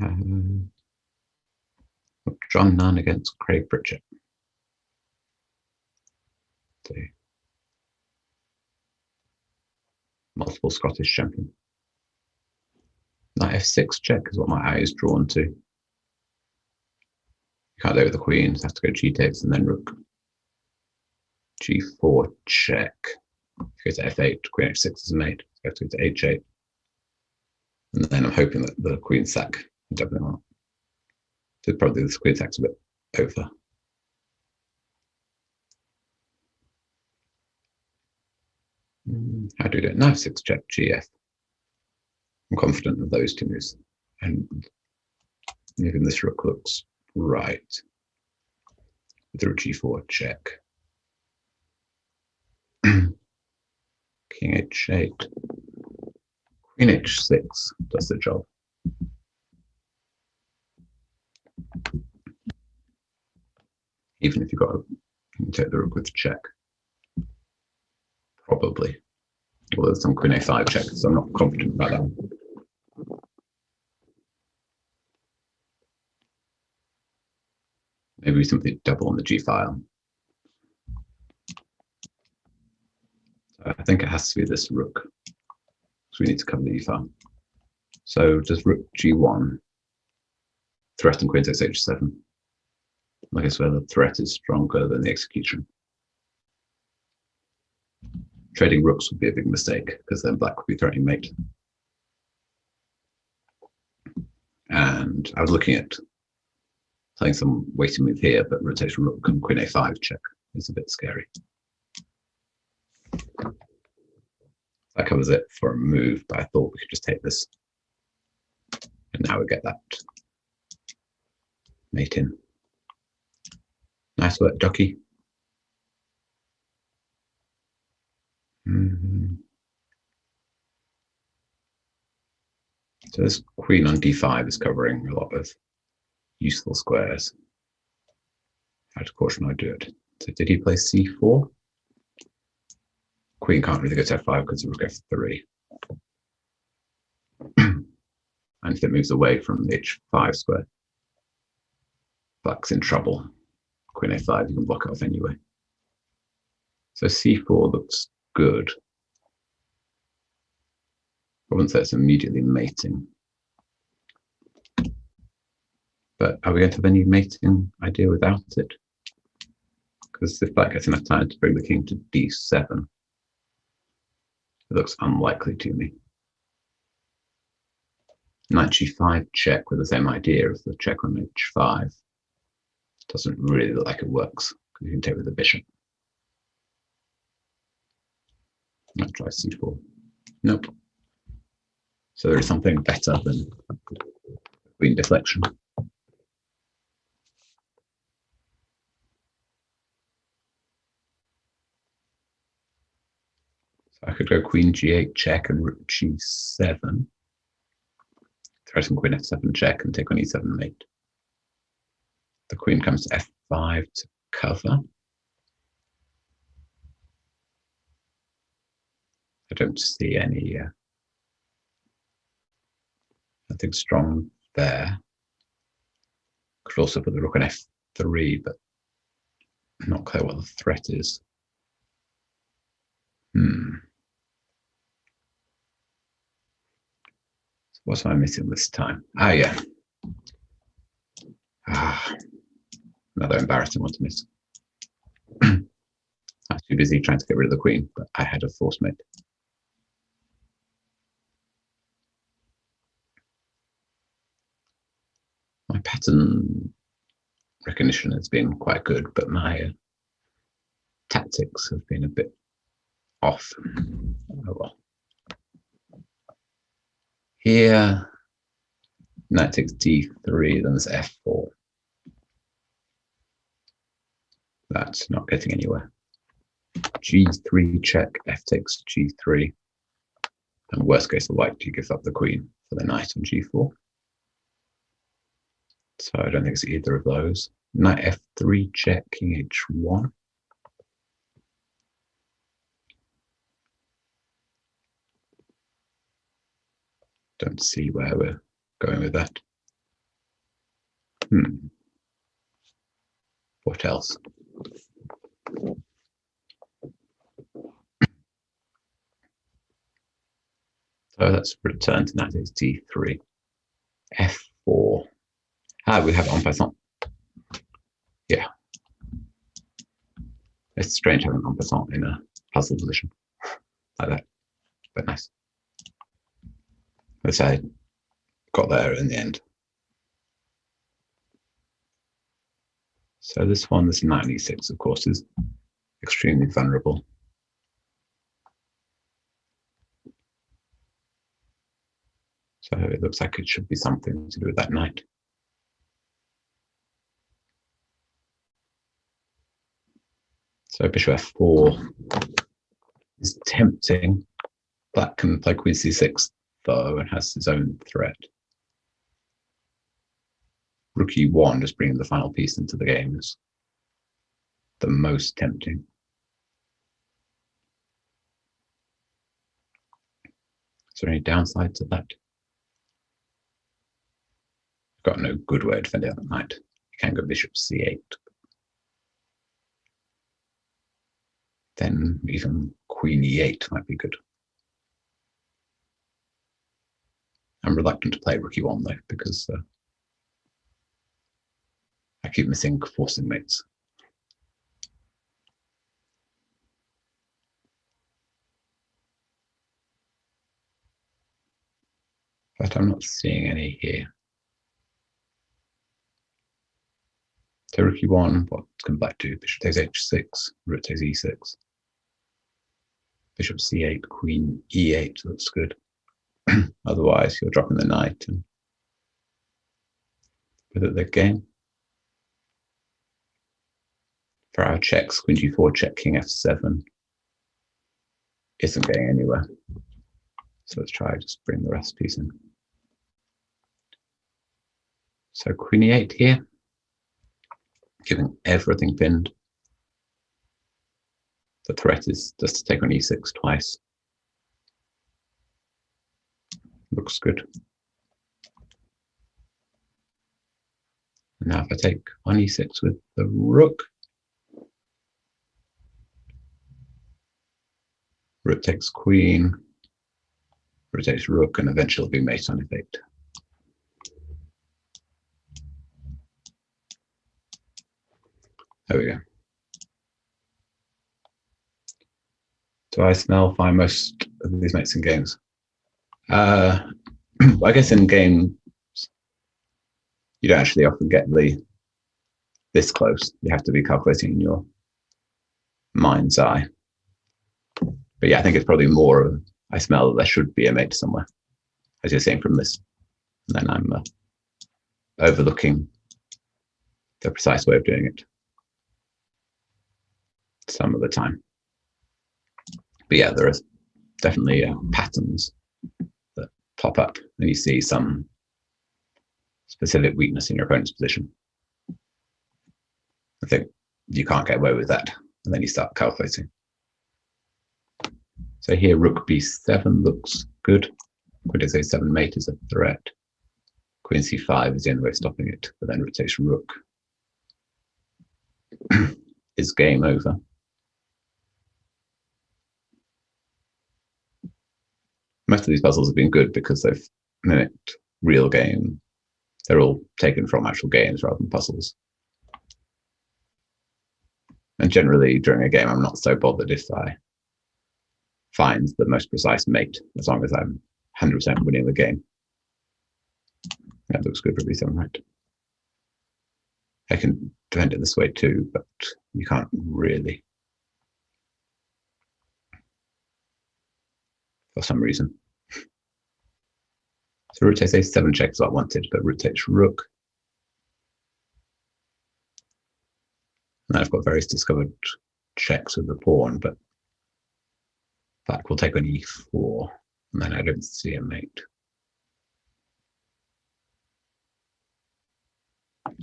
Um, John Nunn against Craig Pritchett. Multiple Scottish champion. Knight f6 check is what my eye is drawn to. You can't do with the queen, so have to go g takes and then rook. g4 check. Go to f8, queen h6 is to go to h8. And then I'm hoping that the queen sack Definitely not. So probably the queen tax a bit over. How do we do it? Knight six check GF. I'm confident of those two moves. And even this rook looks right. The g4 check. King h8. Queen h6 does the job. Even if you've got to take the rook with check. Probably. Well, there's some queen a5 check, so I'm not confident about that. Maybe something double on the G file. So I think it has to be this rook. So we need to cover the E file. So does rook G1 threaten queen takes h7. I guess where the threat is stronger than the execution. Trading rooks would be a big mistake because then black would be threatening mate. And I was looking at playing some waiting move here, but rotation rook and queen a5 check is a bit scary. That covers it for a move, but I thought we could just take this. And now we get that mate in. Nice work, Ducky. Mm -hmm. So this queen on d5 is covering a lot of useful squares. How to caution I do it. So did he play c4? Queen can't really go to f5 because it go f3. and if it moves away from the h5 square, black's in trouble. Queen a5, you can block it off anyway. So c4 looks good. I wouldn't say it's immediately mating. But are we going to have any mating idea without it? Because if black gets enough time to bring the king to d7, it looks unlikely to me. Knight g5 check with the same idea as the check on h5 doesn't really look like it works because you can take with the bishop. Try c4. Nope. So there is something better than queen deflection. So I could go queen g8 check and rook g7. Throw some queen f7 check and take on e7 mate. The queen comes to f5 to cover. Don't see any uh, nothing strong there. Could also put the rook on f3, but I'm not clear what the threat is. Hmm. What am I missing this time? Ah, yeah. Ah, another embarrassing one to miss. I was too busy trying to get rid of the queen, but I had a force mate. My pattern recognition has been quite good, but my uh, tactics have been a bit off. Oh well. Here, knight takes d3, then there's f4. That's not getting anywhere. g3 check, f takes g3. And worst case, the white to give up the queen for the knight on g4. So I don't think it's either of those. Knight f3 check, king h1. Don't see where we're going with that. Hmm. What else? So let's return to that is D3. F4. Ah, we have en passant. Yeah. It's strange having en passant in a puzzle position like that, but nice. As I got there in the end. So this one, this 96, of course, is extremely vulnerable. So it looks like it should be something to do with that knight. So bishop f4 is tempting. Black can play queen c6 though and has his own threat. Rook e1, just bringing the final piece into the game, is the most tempting. Is there any downside to that? I've got no good way of defending that knight. You can go bishop c8. Then even queen e8 might be good. I'm reluctant to play rook e1 though, because uh, I keep missing forcing mates. But I'm not seeing any here. So rook e1, what's come back to? Bishop takes h6, rook takes e6. Bishop c8, queen e8 looks good. Otherwise, you're dropping the knight and with it the game. For our checks, queen g4, check king f7 isn't going anywhere. So let's try just bring the recipes in. So queen e8 here, giving everything pinned. The threat is just to take on e6 twice. Looks good. Now if I take on e6 with the rook, rook takes queen, rook takes rook, and eventually be mate on f8. There we go. Do I smell fine most of these mates in games? Uh, I guess in games, you don't actually often get the this close. You have to be calculating in your mind's eye. But yeah, I think it's probably more of I smell that there should be a mate somewhere, as you're saying from this. And then I'm uh, overlooking the precise way of doing it some of the time. But yeah, there are definitely uh, patterns that pop up when you see some specific weakness in your opponent's position. I think you can't get away with that. And then you start calculating. So here, rook b7 looks good. Queen a7 mate is a threat. Queen c5 is the only way of stopping it, but then rotation rook is game over. Most of these puzzles have been good because they've mimicked real game. They're all taken from actual games rather than puzzles. And generally, during a game, I'm not so bothered if I find the most precise mate, as long as I'm 100% winning the game. That looks good for B7, right? I can defend it this way too, but you can't really. For some reason. So rook takes a7 check is what I wanted, but rook takes rook. And I've got various discovered checks with the pawn, but black will take on e4, and then I don't see a mate.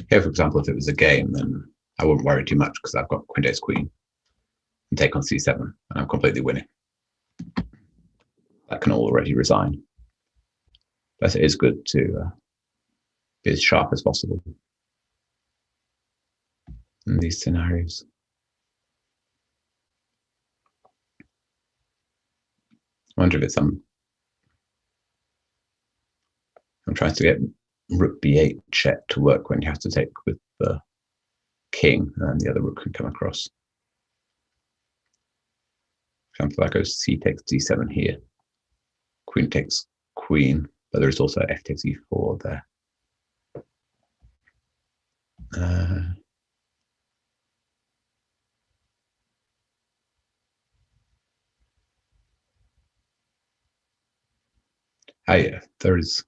Here, for example, if it was a game, then I wouldn't worry too much because I've got queen queen and take on c7, and I'm completely winning. That can already resign but it is good to uh, be as sharp as possible in these scenarios. I wonder if it's. Um, I'm trying to get rook b8 check to work when you have to take with the king and the other rook can come across. Example, I go c takes d7 here, queen takes queen, but there's also f takes e4 there. Uh, oh yeah, there's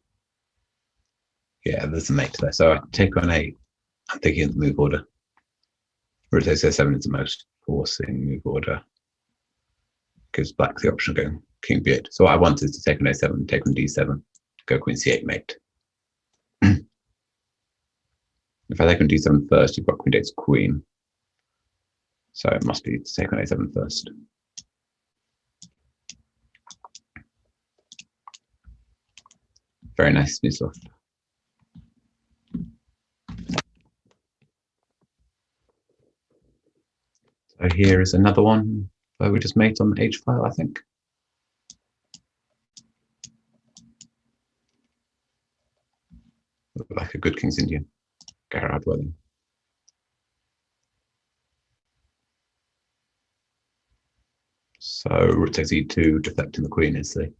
yeah, there's a mate there. So I take on eight. I'm thinking the move order. Rook takes a7 is the most forcing move order. Gives black the option of going king b8. So I to take on a7, take on d7 go queen c8 mate. if I take on d7 first, you've got queen takes queen. So it must be take on a7 first. Very nice, Mislav. So here is another one where we just mate on the H file, I think. Like a good King's Indian, Gerard Welling. So rook takes e2, deflecting the queen is the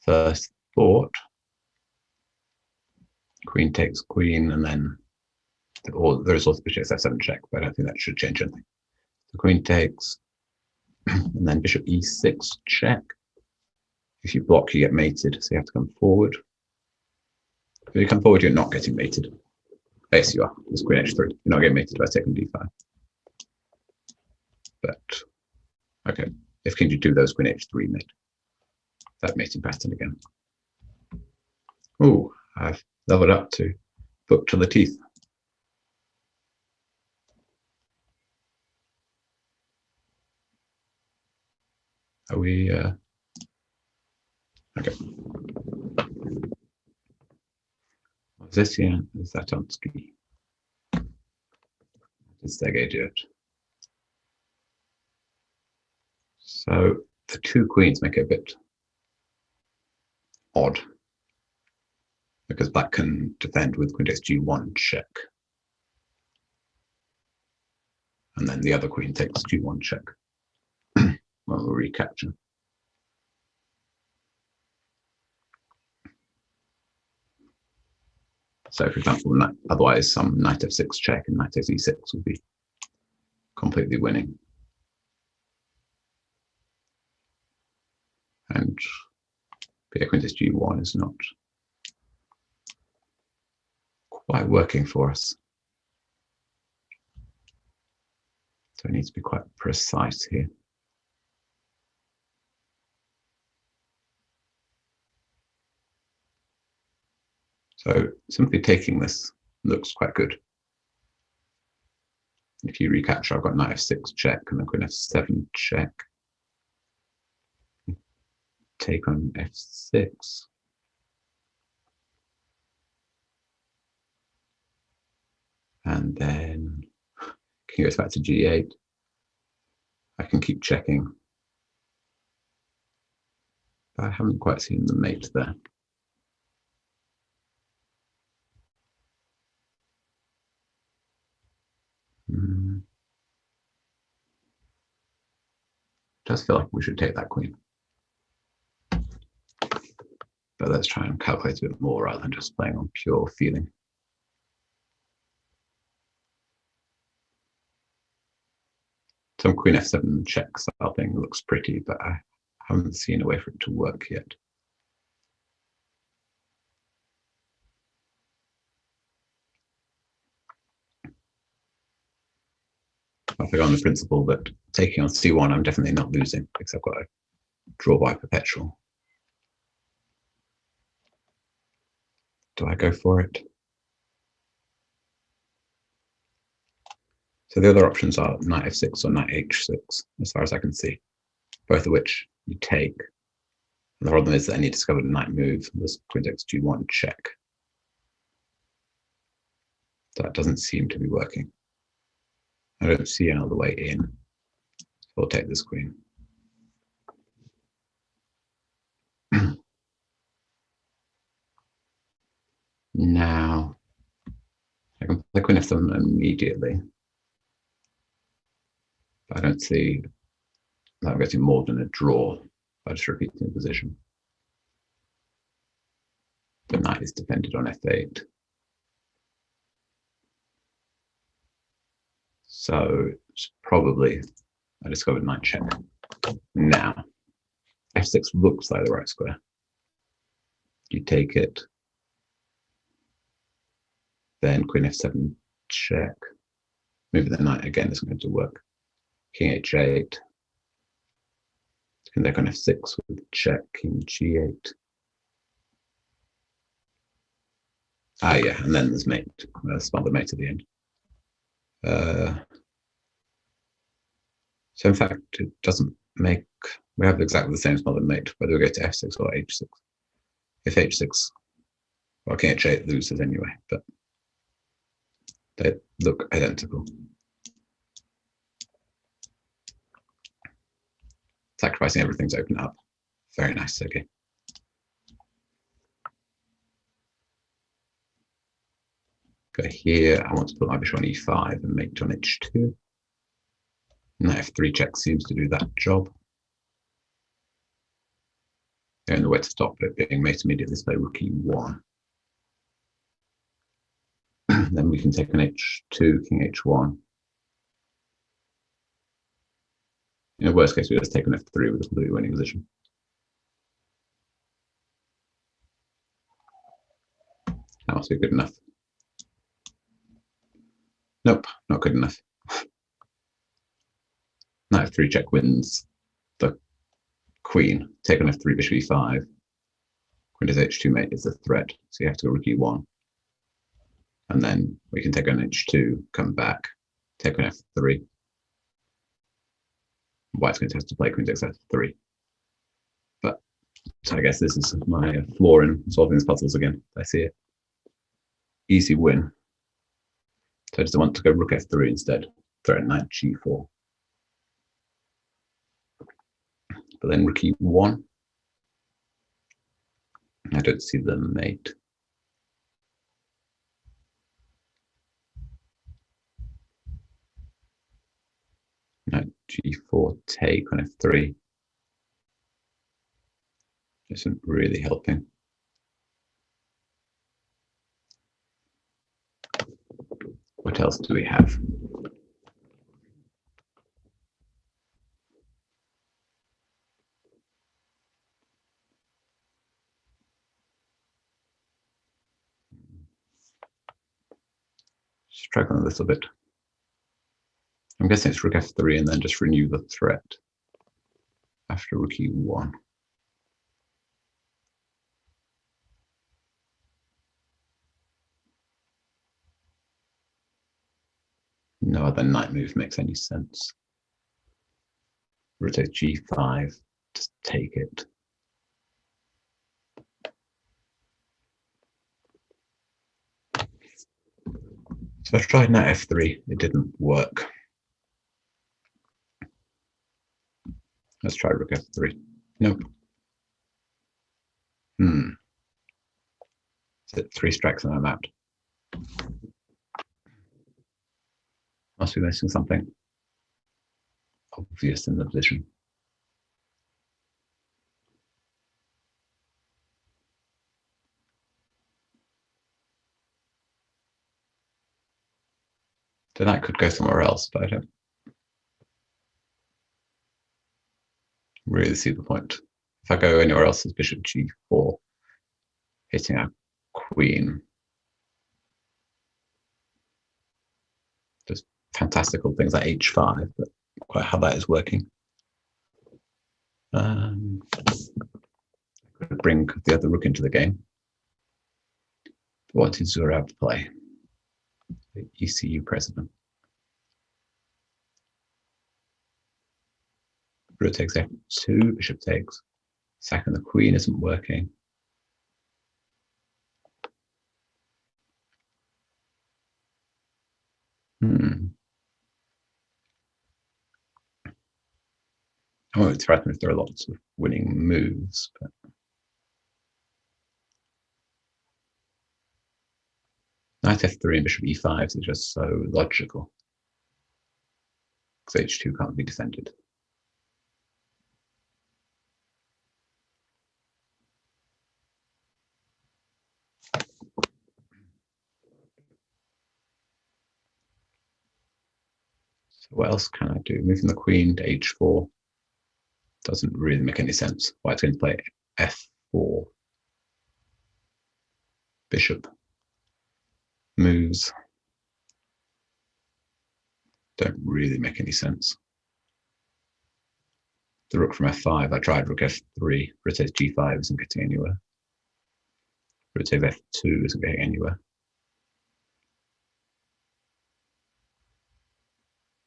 first thought. Queen takes queen, and then Or there is also bishop f7 check, but I don't think that should change anything. The queen takes, and then bishop e6 check. If you block, you get mated, so you have to come forward. If you come forward, you're not getting mated. Yes, you are. It's queen h3. You're not getting mated by second d5. But, okay. If king g2, those queen h3 mate. That mating pattern again. Oh, I've leveled up to book to the teeth. Are we, uh, okay. Zesian Zatonsky. Zagadiot. So the two queens make it a bit odd because black can defend with queen takes g1 check. And then the other queen takes g1 check. well, we'll recapture. So for example, otherwise some knight f6 check and knight takes e6 would be completely winning. And Pierre Quintus g1 is not quite working for us. So it need to be quite precise here. So simply taking this looks quite good. If you recapture, I've got knight f6 check and then queen f7 check. Take on f6. And then king goes back to g8. I can keep checking. But I haven't quite seen the mate there. Does feel like we should take that queen. But let's try and calculate a bit more rather than just playing on pure feeling. Some queen f7 check style thing looks pretty, but I haven't seen a way for it to work yet. I think on the principle that taking on c1, I'm definitely not losing because I've got a draw by perpetual. Do I go for it? So the other options are knight f6 or knight h6, as far as I can see, both of which you take. And the problem is that any need to discover the knight move, this queen takes g1 check. That doesn't seem to be working. I don't see another way in. So we'll take this queen. now, I can play queen f7 immediately. I don't see that I'm getting more than a draw by just repeating the position. The knight is defended on f8. So it's probably I discovered knight check. Now, f6 looks like the right square. You take it. Then queen f7 check. Moving the knight again isn't going to work. King h8. Can take on f6 with check, king g8. Ah, yeah, and then there's mate, uh, smother mate at the end. Uh, so in fact, it doesn't make, we have exactly the same smothered mate, whether we go to f6 or h6. If h6, well, king h8 loses anyway, but they look identical. Sacrificing everything's open up. Very nice, okay. Go here, I want to put my bishop on e5 and make on h2. And f3 check seems to do that job. The only way to stop it being mate immediately is play rook e1. Then we can take an h2, king h1. In the worst case, we just take an f3 with a completely winning position. That must be good enough. Nope, not good enough. Knight f3 check wins the queen. Take on f3, bishop e5. Queen does h2 mate is a threat, so you have to go rook e1. And then we can take on h2, come back, take on f3. White's going to have to play queen takes f3. But I guess this is my flaw in solving these puzzles again. I see it. Easy win. So I just want to go rook f3 instead, threaten knight g4. But then rook e1. I don't see the mate. Knight g4 take on f3. Isn't really helping. What else do we have? Struggling a little bit. I'm guessing it's rook f3 and then just renew the threat after rook e1. No other knight move makes any sense. Rotate g5, just take it. So I tried knight f3, it didn't work. Let's try rook f3. Nope. Hmm. Is it three strikes and I'm out? Must be missing something obvious in the position. Then that could go somewhere else, but I don't really see the point. If I go anywhere else, it's bishop g4, hitting our queen. Just fantastical things like h5, but quite how that is working. Um, bring the other rook into the game. What did Zurab play? ECU president. Rook takes f2, bishop takes. Second, the queen isn't working. Hmm. I won't threaten if there are lots of winning moves, but knight f3 and bishop e5 is just so logical. Because h2 can't be defended. So what else can I do? Moving the queen to h4 doesn't really make any sense. White's going to play f4. Bishop moves don't really make any sense. The rook from f5, I tried rook f3, rotate g5 isn't getting anywhere. Rotate f2 isn't getting anywhere.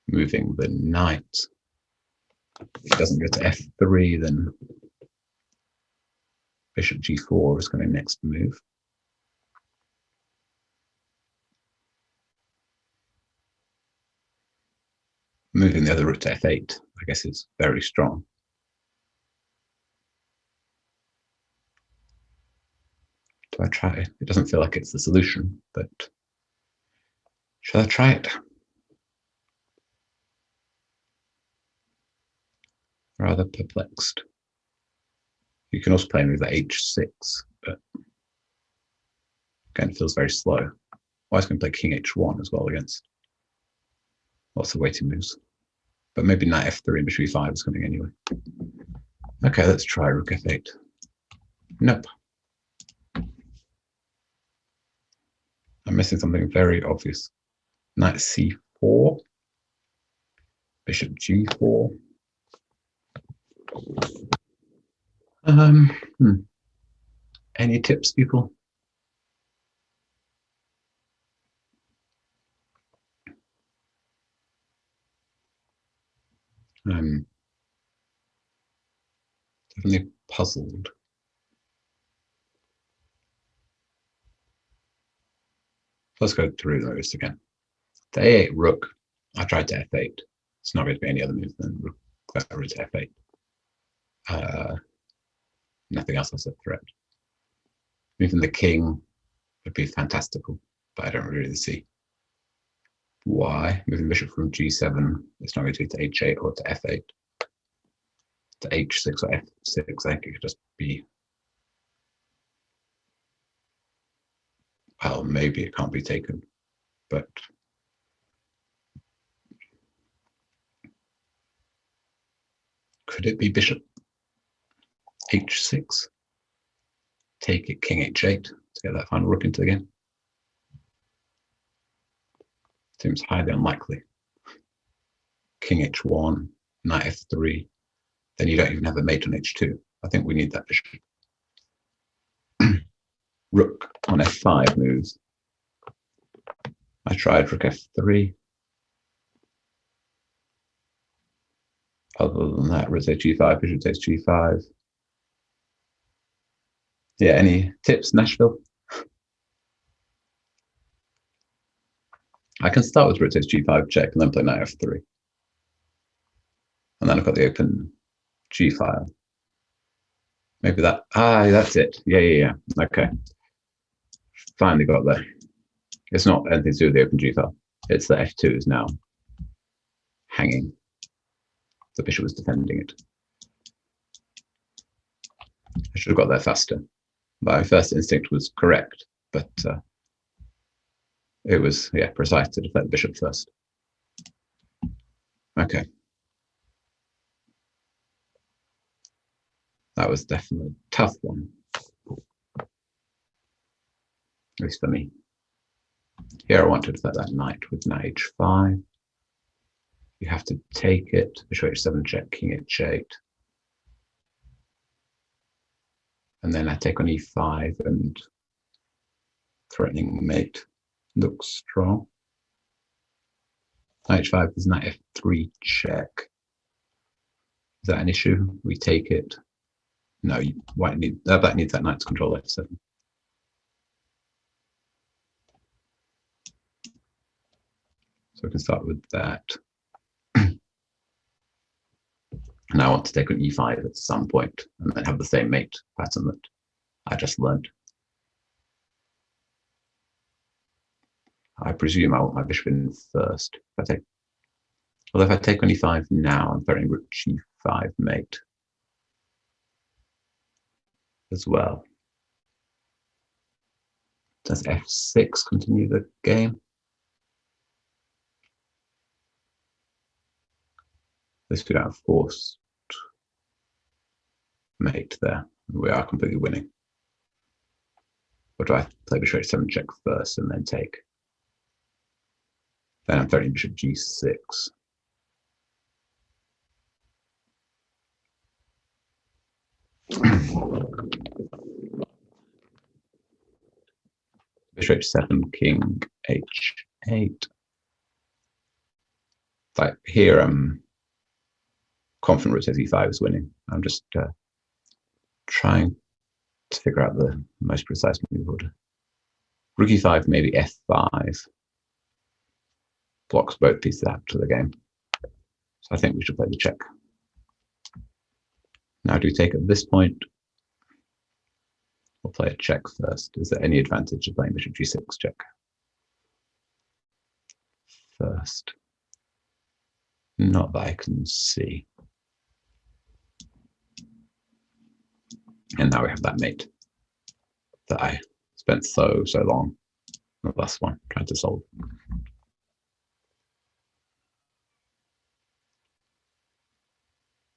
Moving the knight. If it doesn't go to f3, then bishop g4 is going to next move. moving the other to f8, I guess is very strong. Do I try it? It doesn't feel like it's the solution, but shall I try it? Rather perplexed. You can also play with the h6, but again, it feels very slow. I was going to play king h1 as well against lots of waiting moves. But maybe knight f3 and bishop e5 is coming anyway. Okay, let's try rook f8. Nope. I'm missing something very obvious. Knight c4, bishop g4. Um, hmm. Any tips, people? I'm definitely puzzled. Let's go through those again. The a8 rook, I tried to f8. It's not going to be any other move than rook over to f8. Uh, nothing else has a threat. Moving the king would be fantastical, but I don't really see why. Moving bishop from g7, it's not going to be to h8 or to f8. To h6 or f6, I think it could just be well, maybe it can't be taken, but could it be bishop h6? Take it king h8 to get that final rook into the game. Seems highly unlikely. King h1, knight f3, then you don't even have a mate on h2. I think we need that bishop rook on f5 moves. I tried rook f3. Other than that, rook takes g5, bishop takes g5. Yeah, any tips, Nashville? I can start with rook takes g5 check and then play knight f3. And then I've got the open g file. Maybe that, ah, that's it. Yeah, yeah, yeah. Okay finally got there. It's not anything to do with the open G file. It's that F2 is now hanging. The bishop was defending it. I should have got there faster. My first instinct was correct, but uh, it was, yeah, precise to defend the bishop first. Okay. That was definitely a tough one at least for me. Here I wanted to defend that knight with knight h5. You have to take it, bishop h7 check, king h8. And then I take on e5 and threatening mate looks strong. Knight h5 is knight f3 check. Is that an issue? We take it. No, you, white need, uh, black needs that knight to control f7. So we can start with that. and I want to take an e5 at some point and then have the same mate pattern that I just learned. I presume I want my bishop in first. If I take, although if I take on e5 now, I'm threatening rook g5 mate as well. Does f6 continue the game? This could have forced mate there. We are completely winning. Or do I play bishop h7 check first and then take? Then I'm threatening bishop g6. bishop h7, king h8. Like here, I'm confident rook says e5 is winning. I'm just uh, trying to figure out the most precise move order. Rook e5, maybe f5. Blocks both pieces out to the game. So I think we should play the check. Now do we take at this point? We'll play a check first. Is there any advantage of playing bishop g6 check? First. Not that I can see. And now we have that mate that I spent so, so long the last one, trying to solve.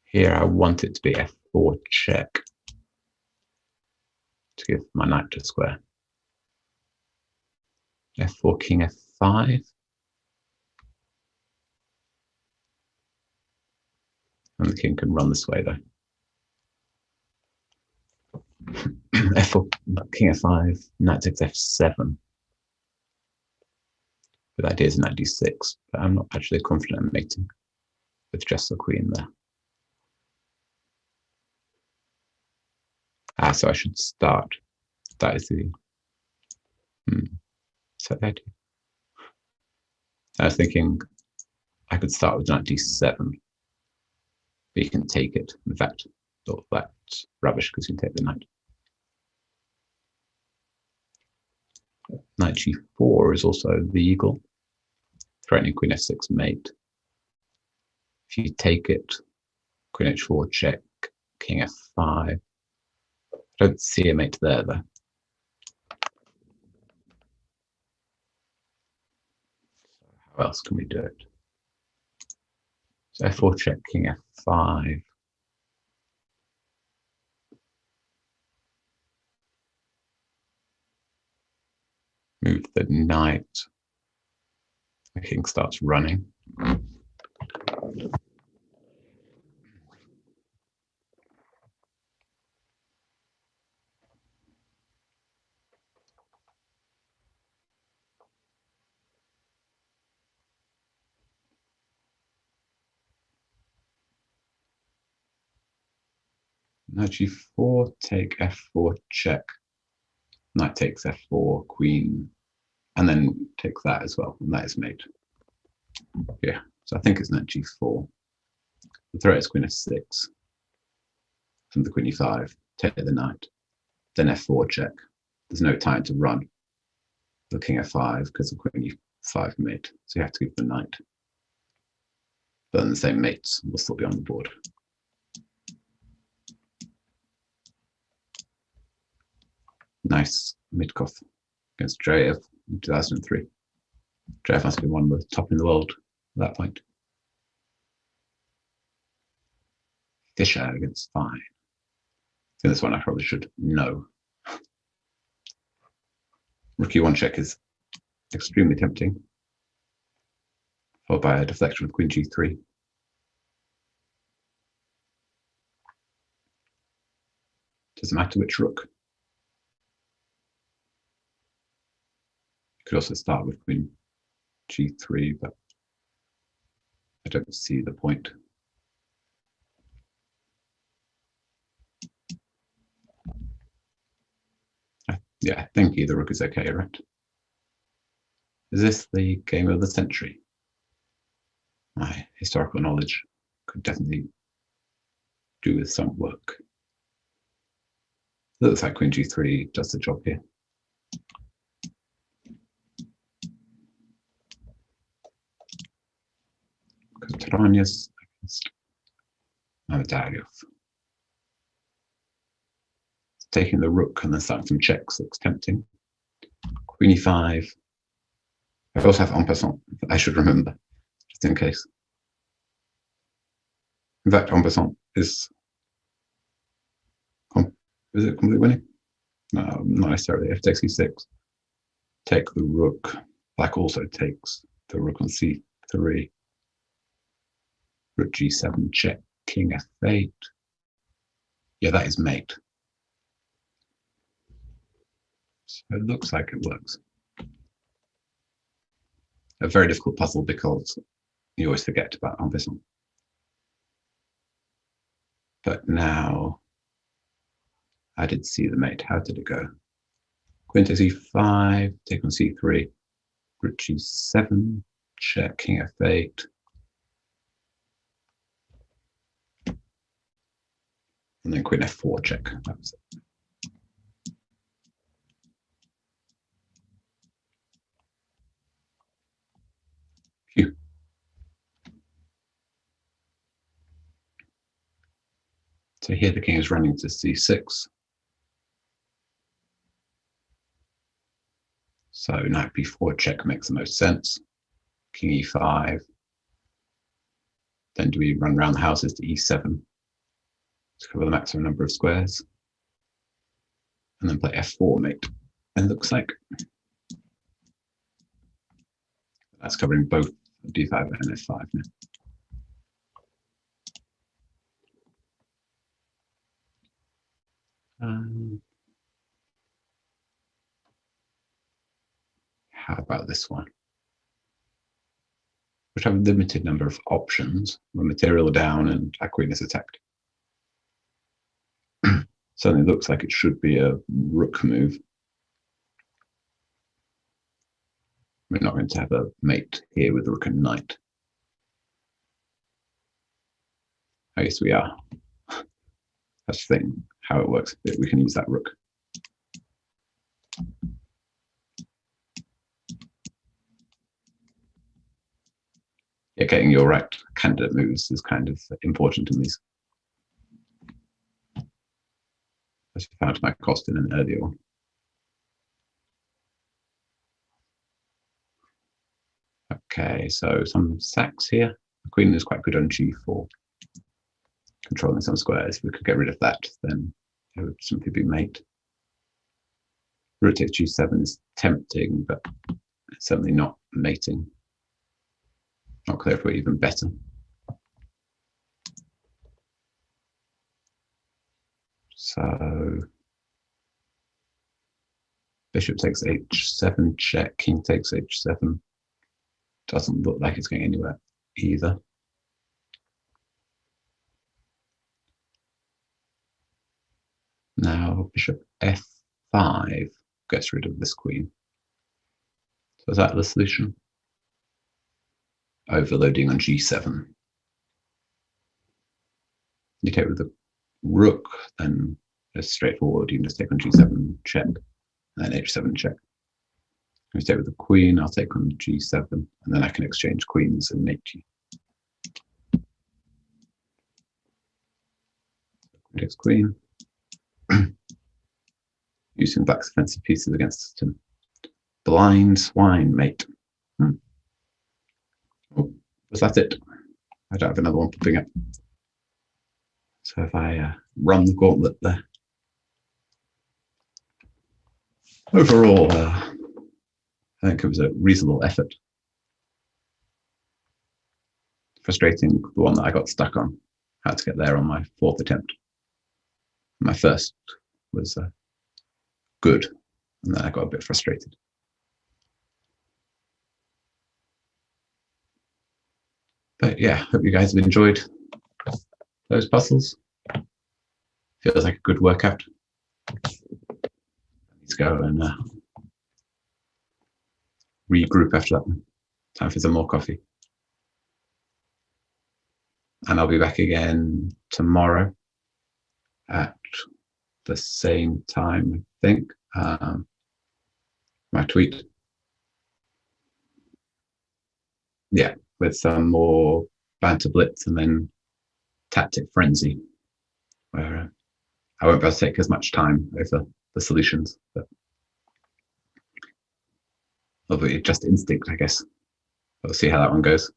Here I want it to be f4 check to give my knight to square. f4 king f5. And the king can run this way though. f4 king f5, knight takes f7. The idea is knight d6, but I'm not actually confident in mating with just the queen there. Ah, so I should start. That is the. Hmm. So I do. I was thinking I could start with knight d7, but you can take it. In fact, oh, that's rubbish because you can take the knight. Knight g4 is also the eagle, threatening queen f6 mate. If you take it, queen h4 check, king f5, don't see a mate there though. How else can we do it? So f4 check king f5. Move the knight. The king starts running. Knight g4, take f4, check. Knight takes f4, queen, and then take that as well, and that is mate. Yeah, so I think it's knight g4. The threat is queen f6. From the queen e5, take the knight. Then f4 check. There's no time to run. The king f5 because of queen e5 mate. So you have to give the knight. But then the same mates will still be on the board. Nice Mitkov against Dreyev in 2003. Dreyev must be one of the top in the world at that point. Fischer against Fine. I think this one I probably should know. Rook e1 check is extremely tempting, followed by a deflection with Queen G3. Doesn't matter which rook. Could also start with queen g3, but I don't see the point. Uh, yeah, I think either rook is okay, right? Is this the game of the century? My historical knowledge could definitely do with some work. Looks like queen g3 does the job here. Katranius against. Taking the rook and then starting some checks looks tempting. Queen e5. I also have en passant, I should remember, just in case. In fact, en passant is, is it complete winning? No, not necessarily. If takes e6, take the rook. Black also takes the rook on c3 rook g7 check, king f8. Yeah, that is mate. So it looks like it works. A very difficult puzzle because you always forget about en passant. But now I did see the mate. How did it go? Queen takes e5, take on c3, rook g7, check, king f8, and then queen f4 check. That was it. So here the king is running to c6. So knight b4 check makes the most sense. King e5. Then do we run around the houses to e7 to cover the maximum number of squares? And then play f4 mate. And looks like that's covering both d5 and f5 now. Um, how about this one? Which have a limited number of options when material down and is attacked. Certainly looks like it should be a rook move. We're not going to have a mate here with rook and knight. I guess we are. That's the thing, how it works. We can use that rook. Yeah, getting your right candidate moves is kind of important in these. As found my cost in an earlier one. Okay, so some sacks here. The queen is quite good on g4 controlling some squares. If we could get rid of that, then it would simply be mate. Rook takes g7 is tempting, but certainly not mating. Not clear if we're even better. So bishop takes h7 check, king takes h7. Doesn't look like it's going anywhere either. Now bishop f5 gets rid of this queen. So is that the solution? Overloading on g7. You take with the rook, then it's straightforward. You can just take on g7 check, and then h7 check. If you take with the queen, I'll take on g7, and then I can exchange queens and mate you. Takes queen. Using black's offensive pieces against him. Blind swine, mate. Hmm. Oh, was that it? I don't have another one popping up. So if I uh, run the gauntlet there. Overall, uh, I think it was a reasonable effort. Frustrating, the one that I got stuck on. Had to get there on my fourth attempt. My first was uh, good, and then I got a bit frustrated. But yeah, hope you guys have enjoyed those puzzles. Feels like a good workout. Let's go and uh, regroup after that. Time for some more coffee. And I'll be back again tomorrow at the same time, I think. Um, my tweet. Yeah, with some more banter blitz and then tactic frenzy, where uh, I won't be able to take as much time over the solutions, but although just instinct, I guess. We'll see how that one goes.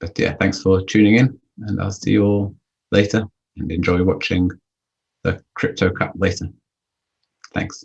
But yeah, thanks for tuning in, and I'll see you all later and enjoy watching the Crypto Cup later. Thanks.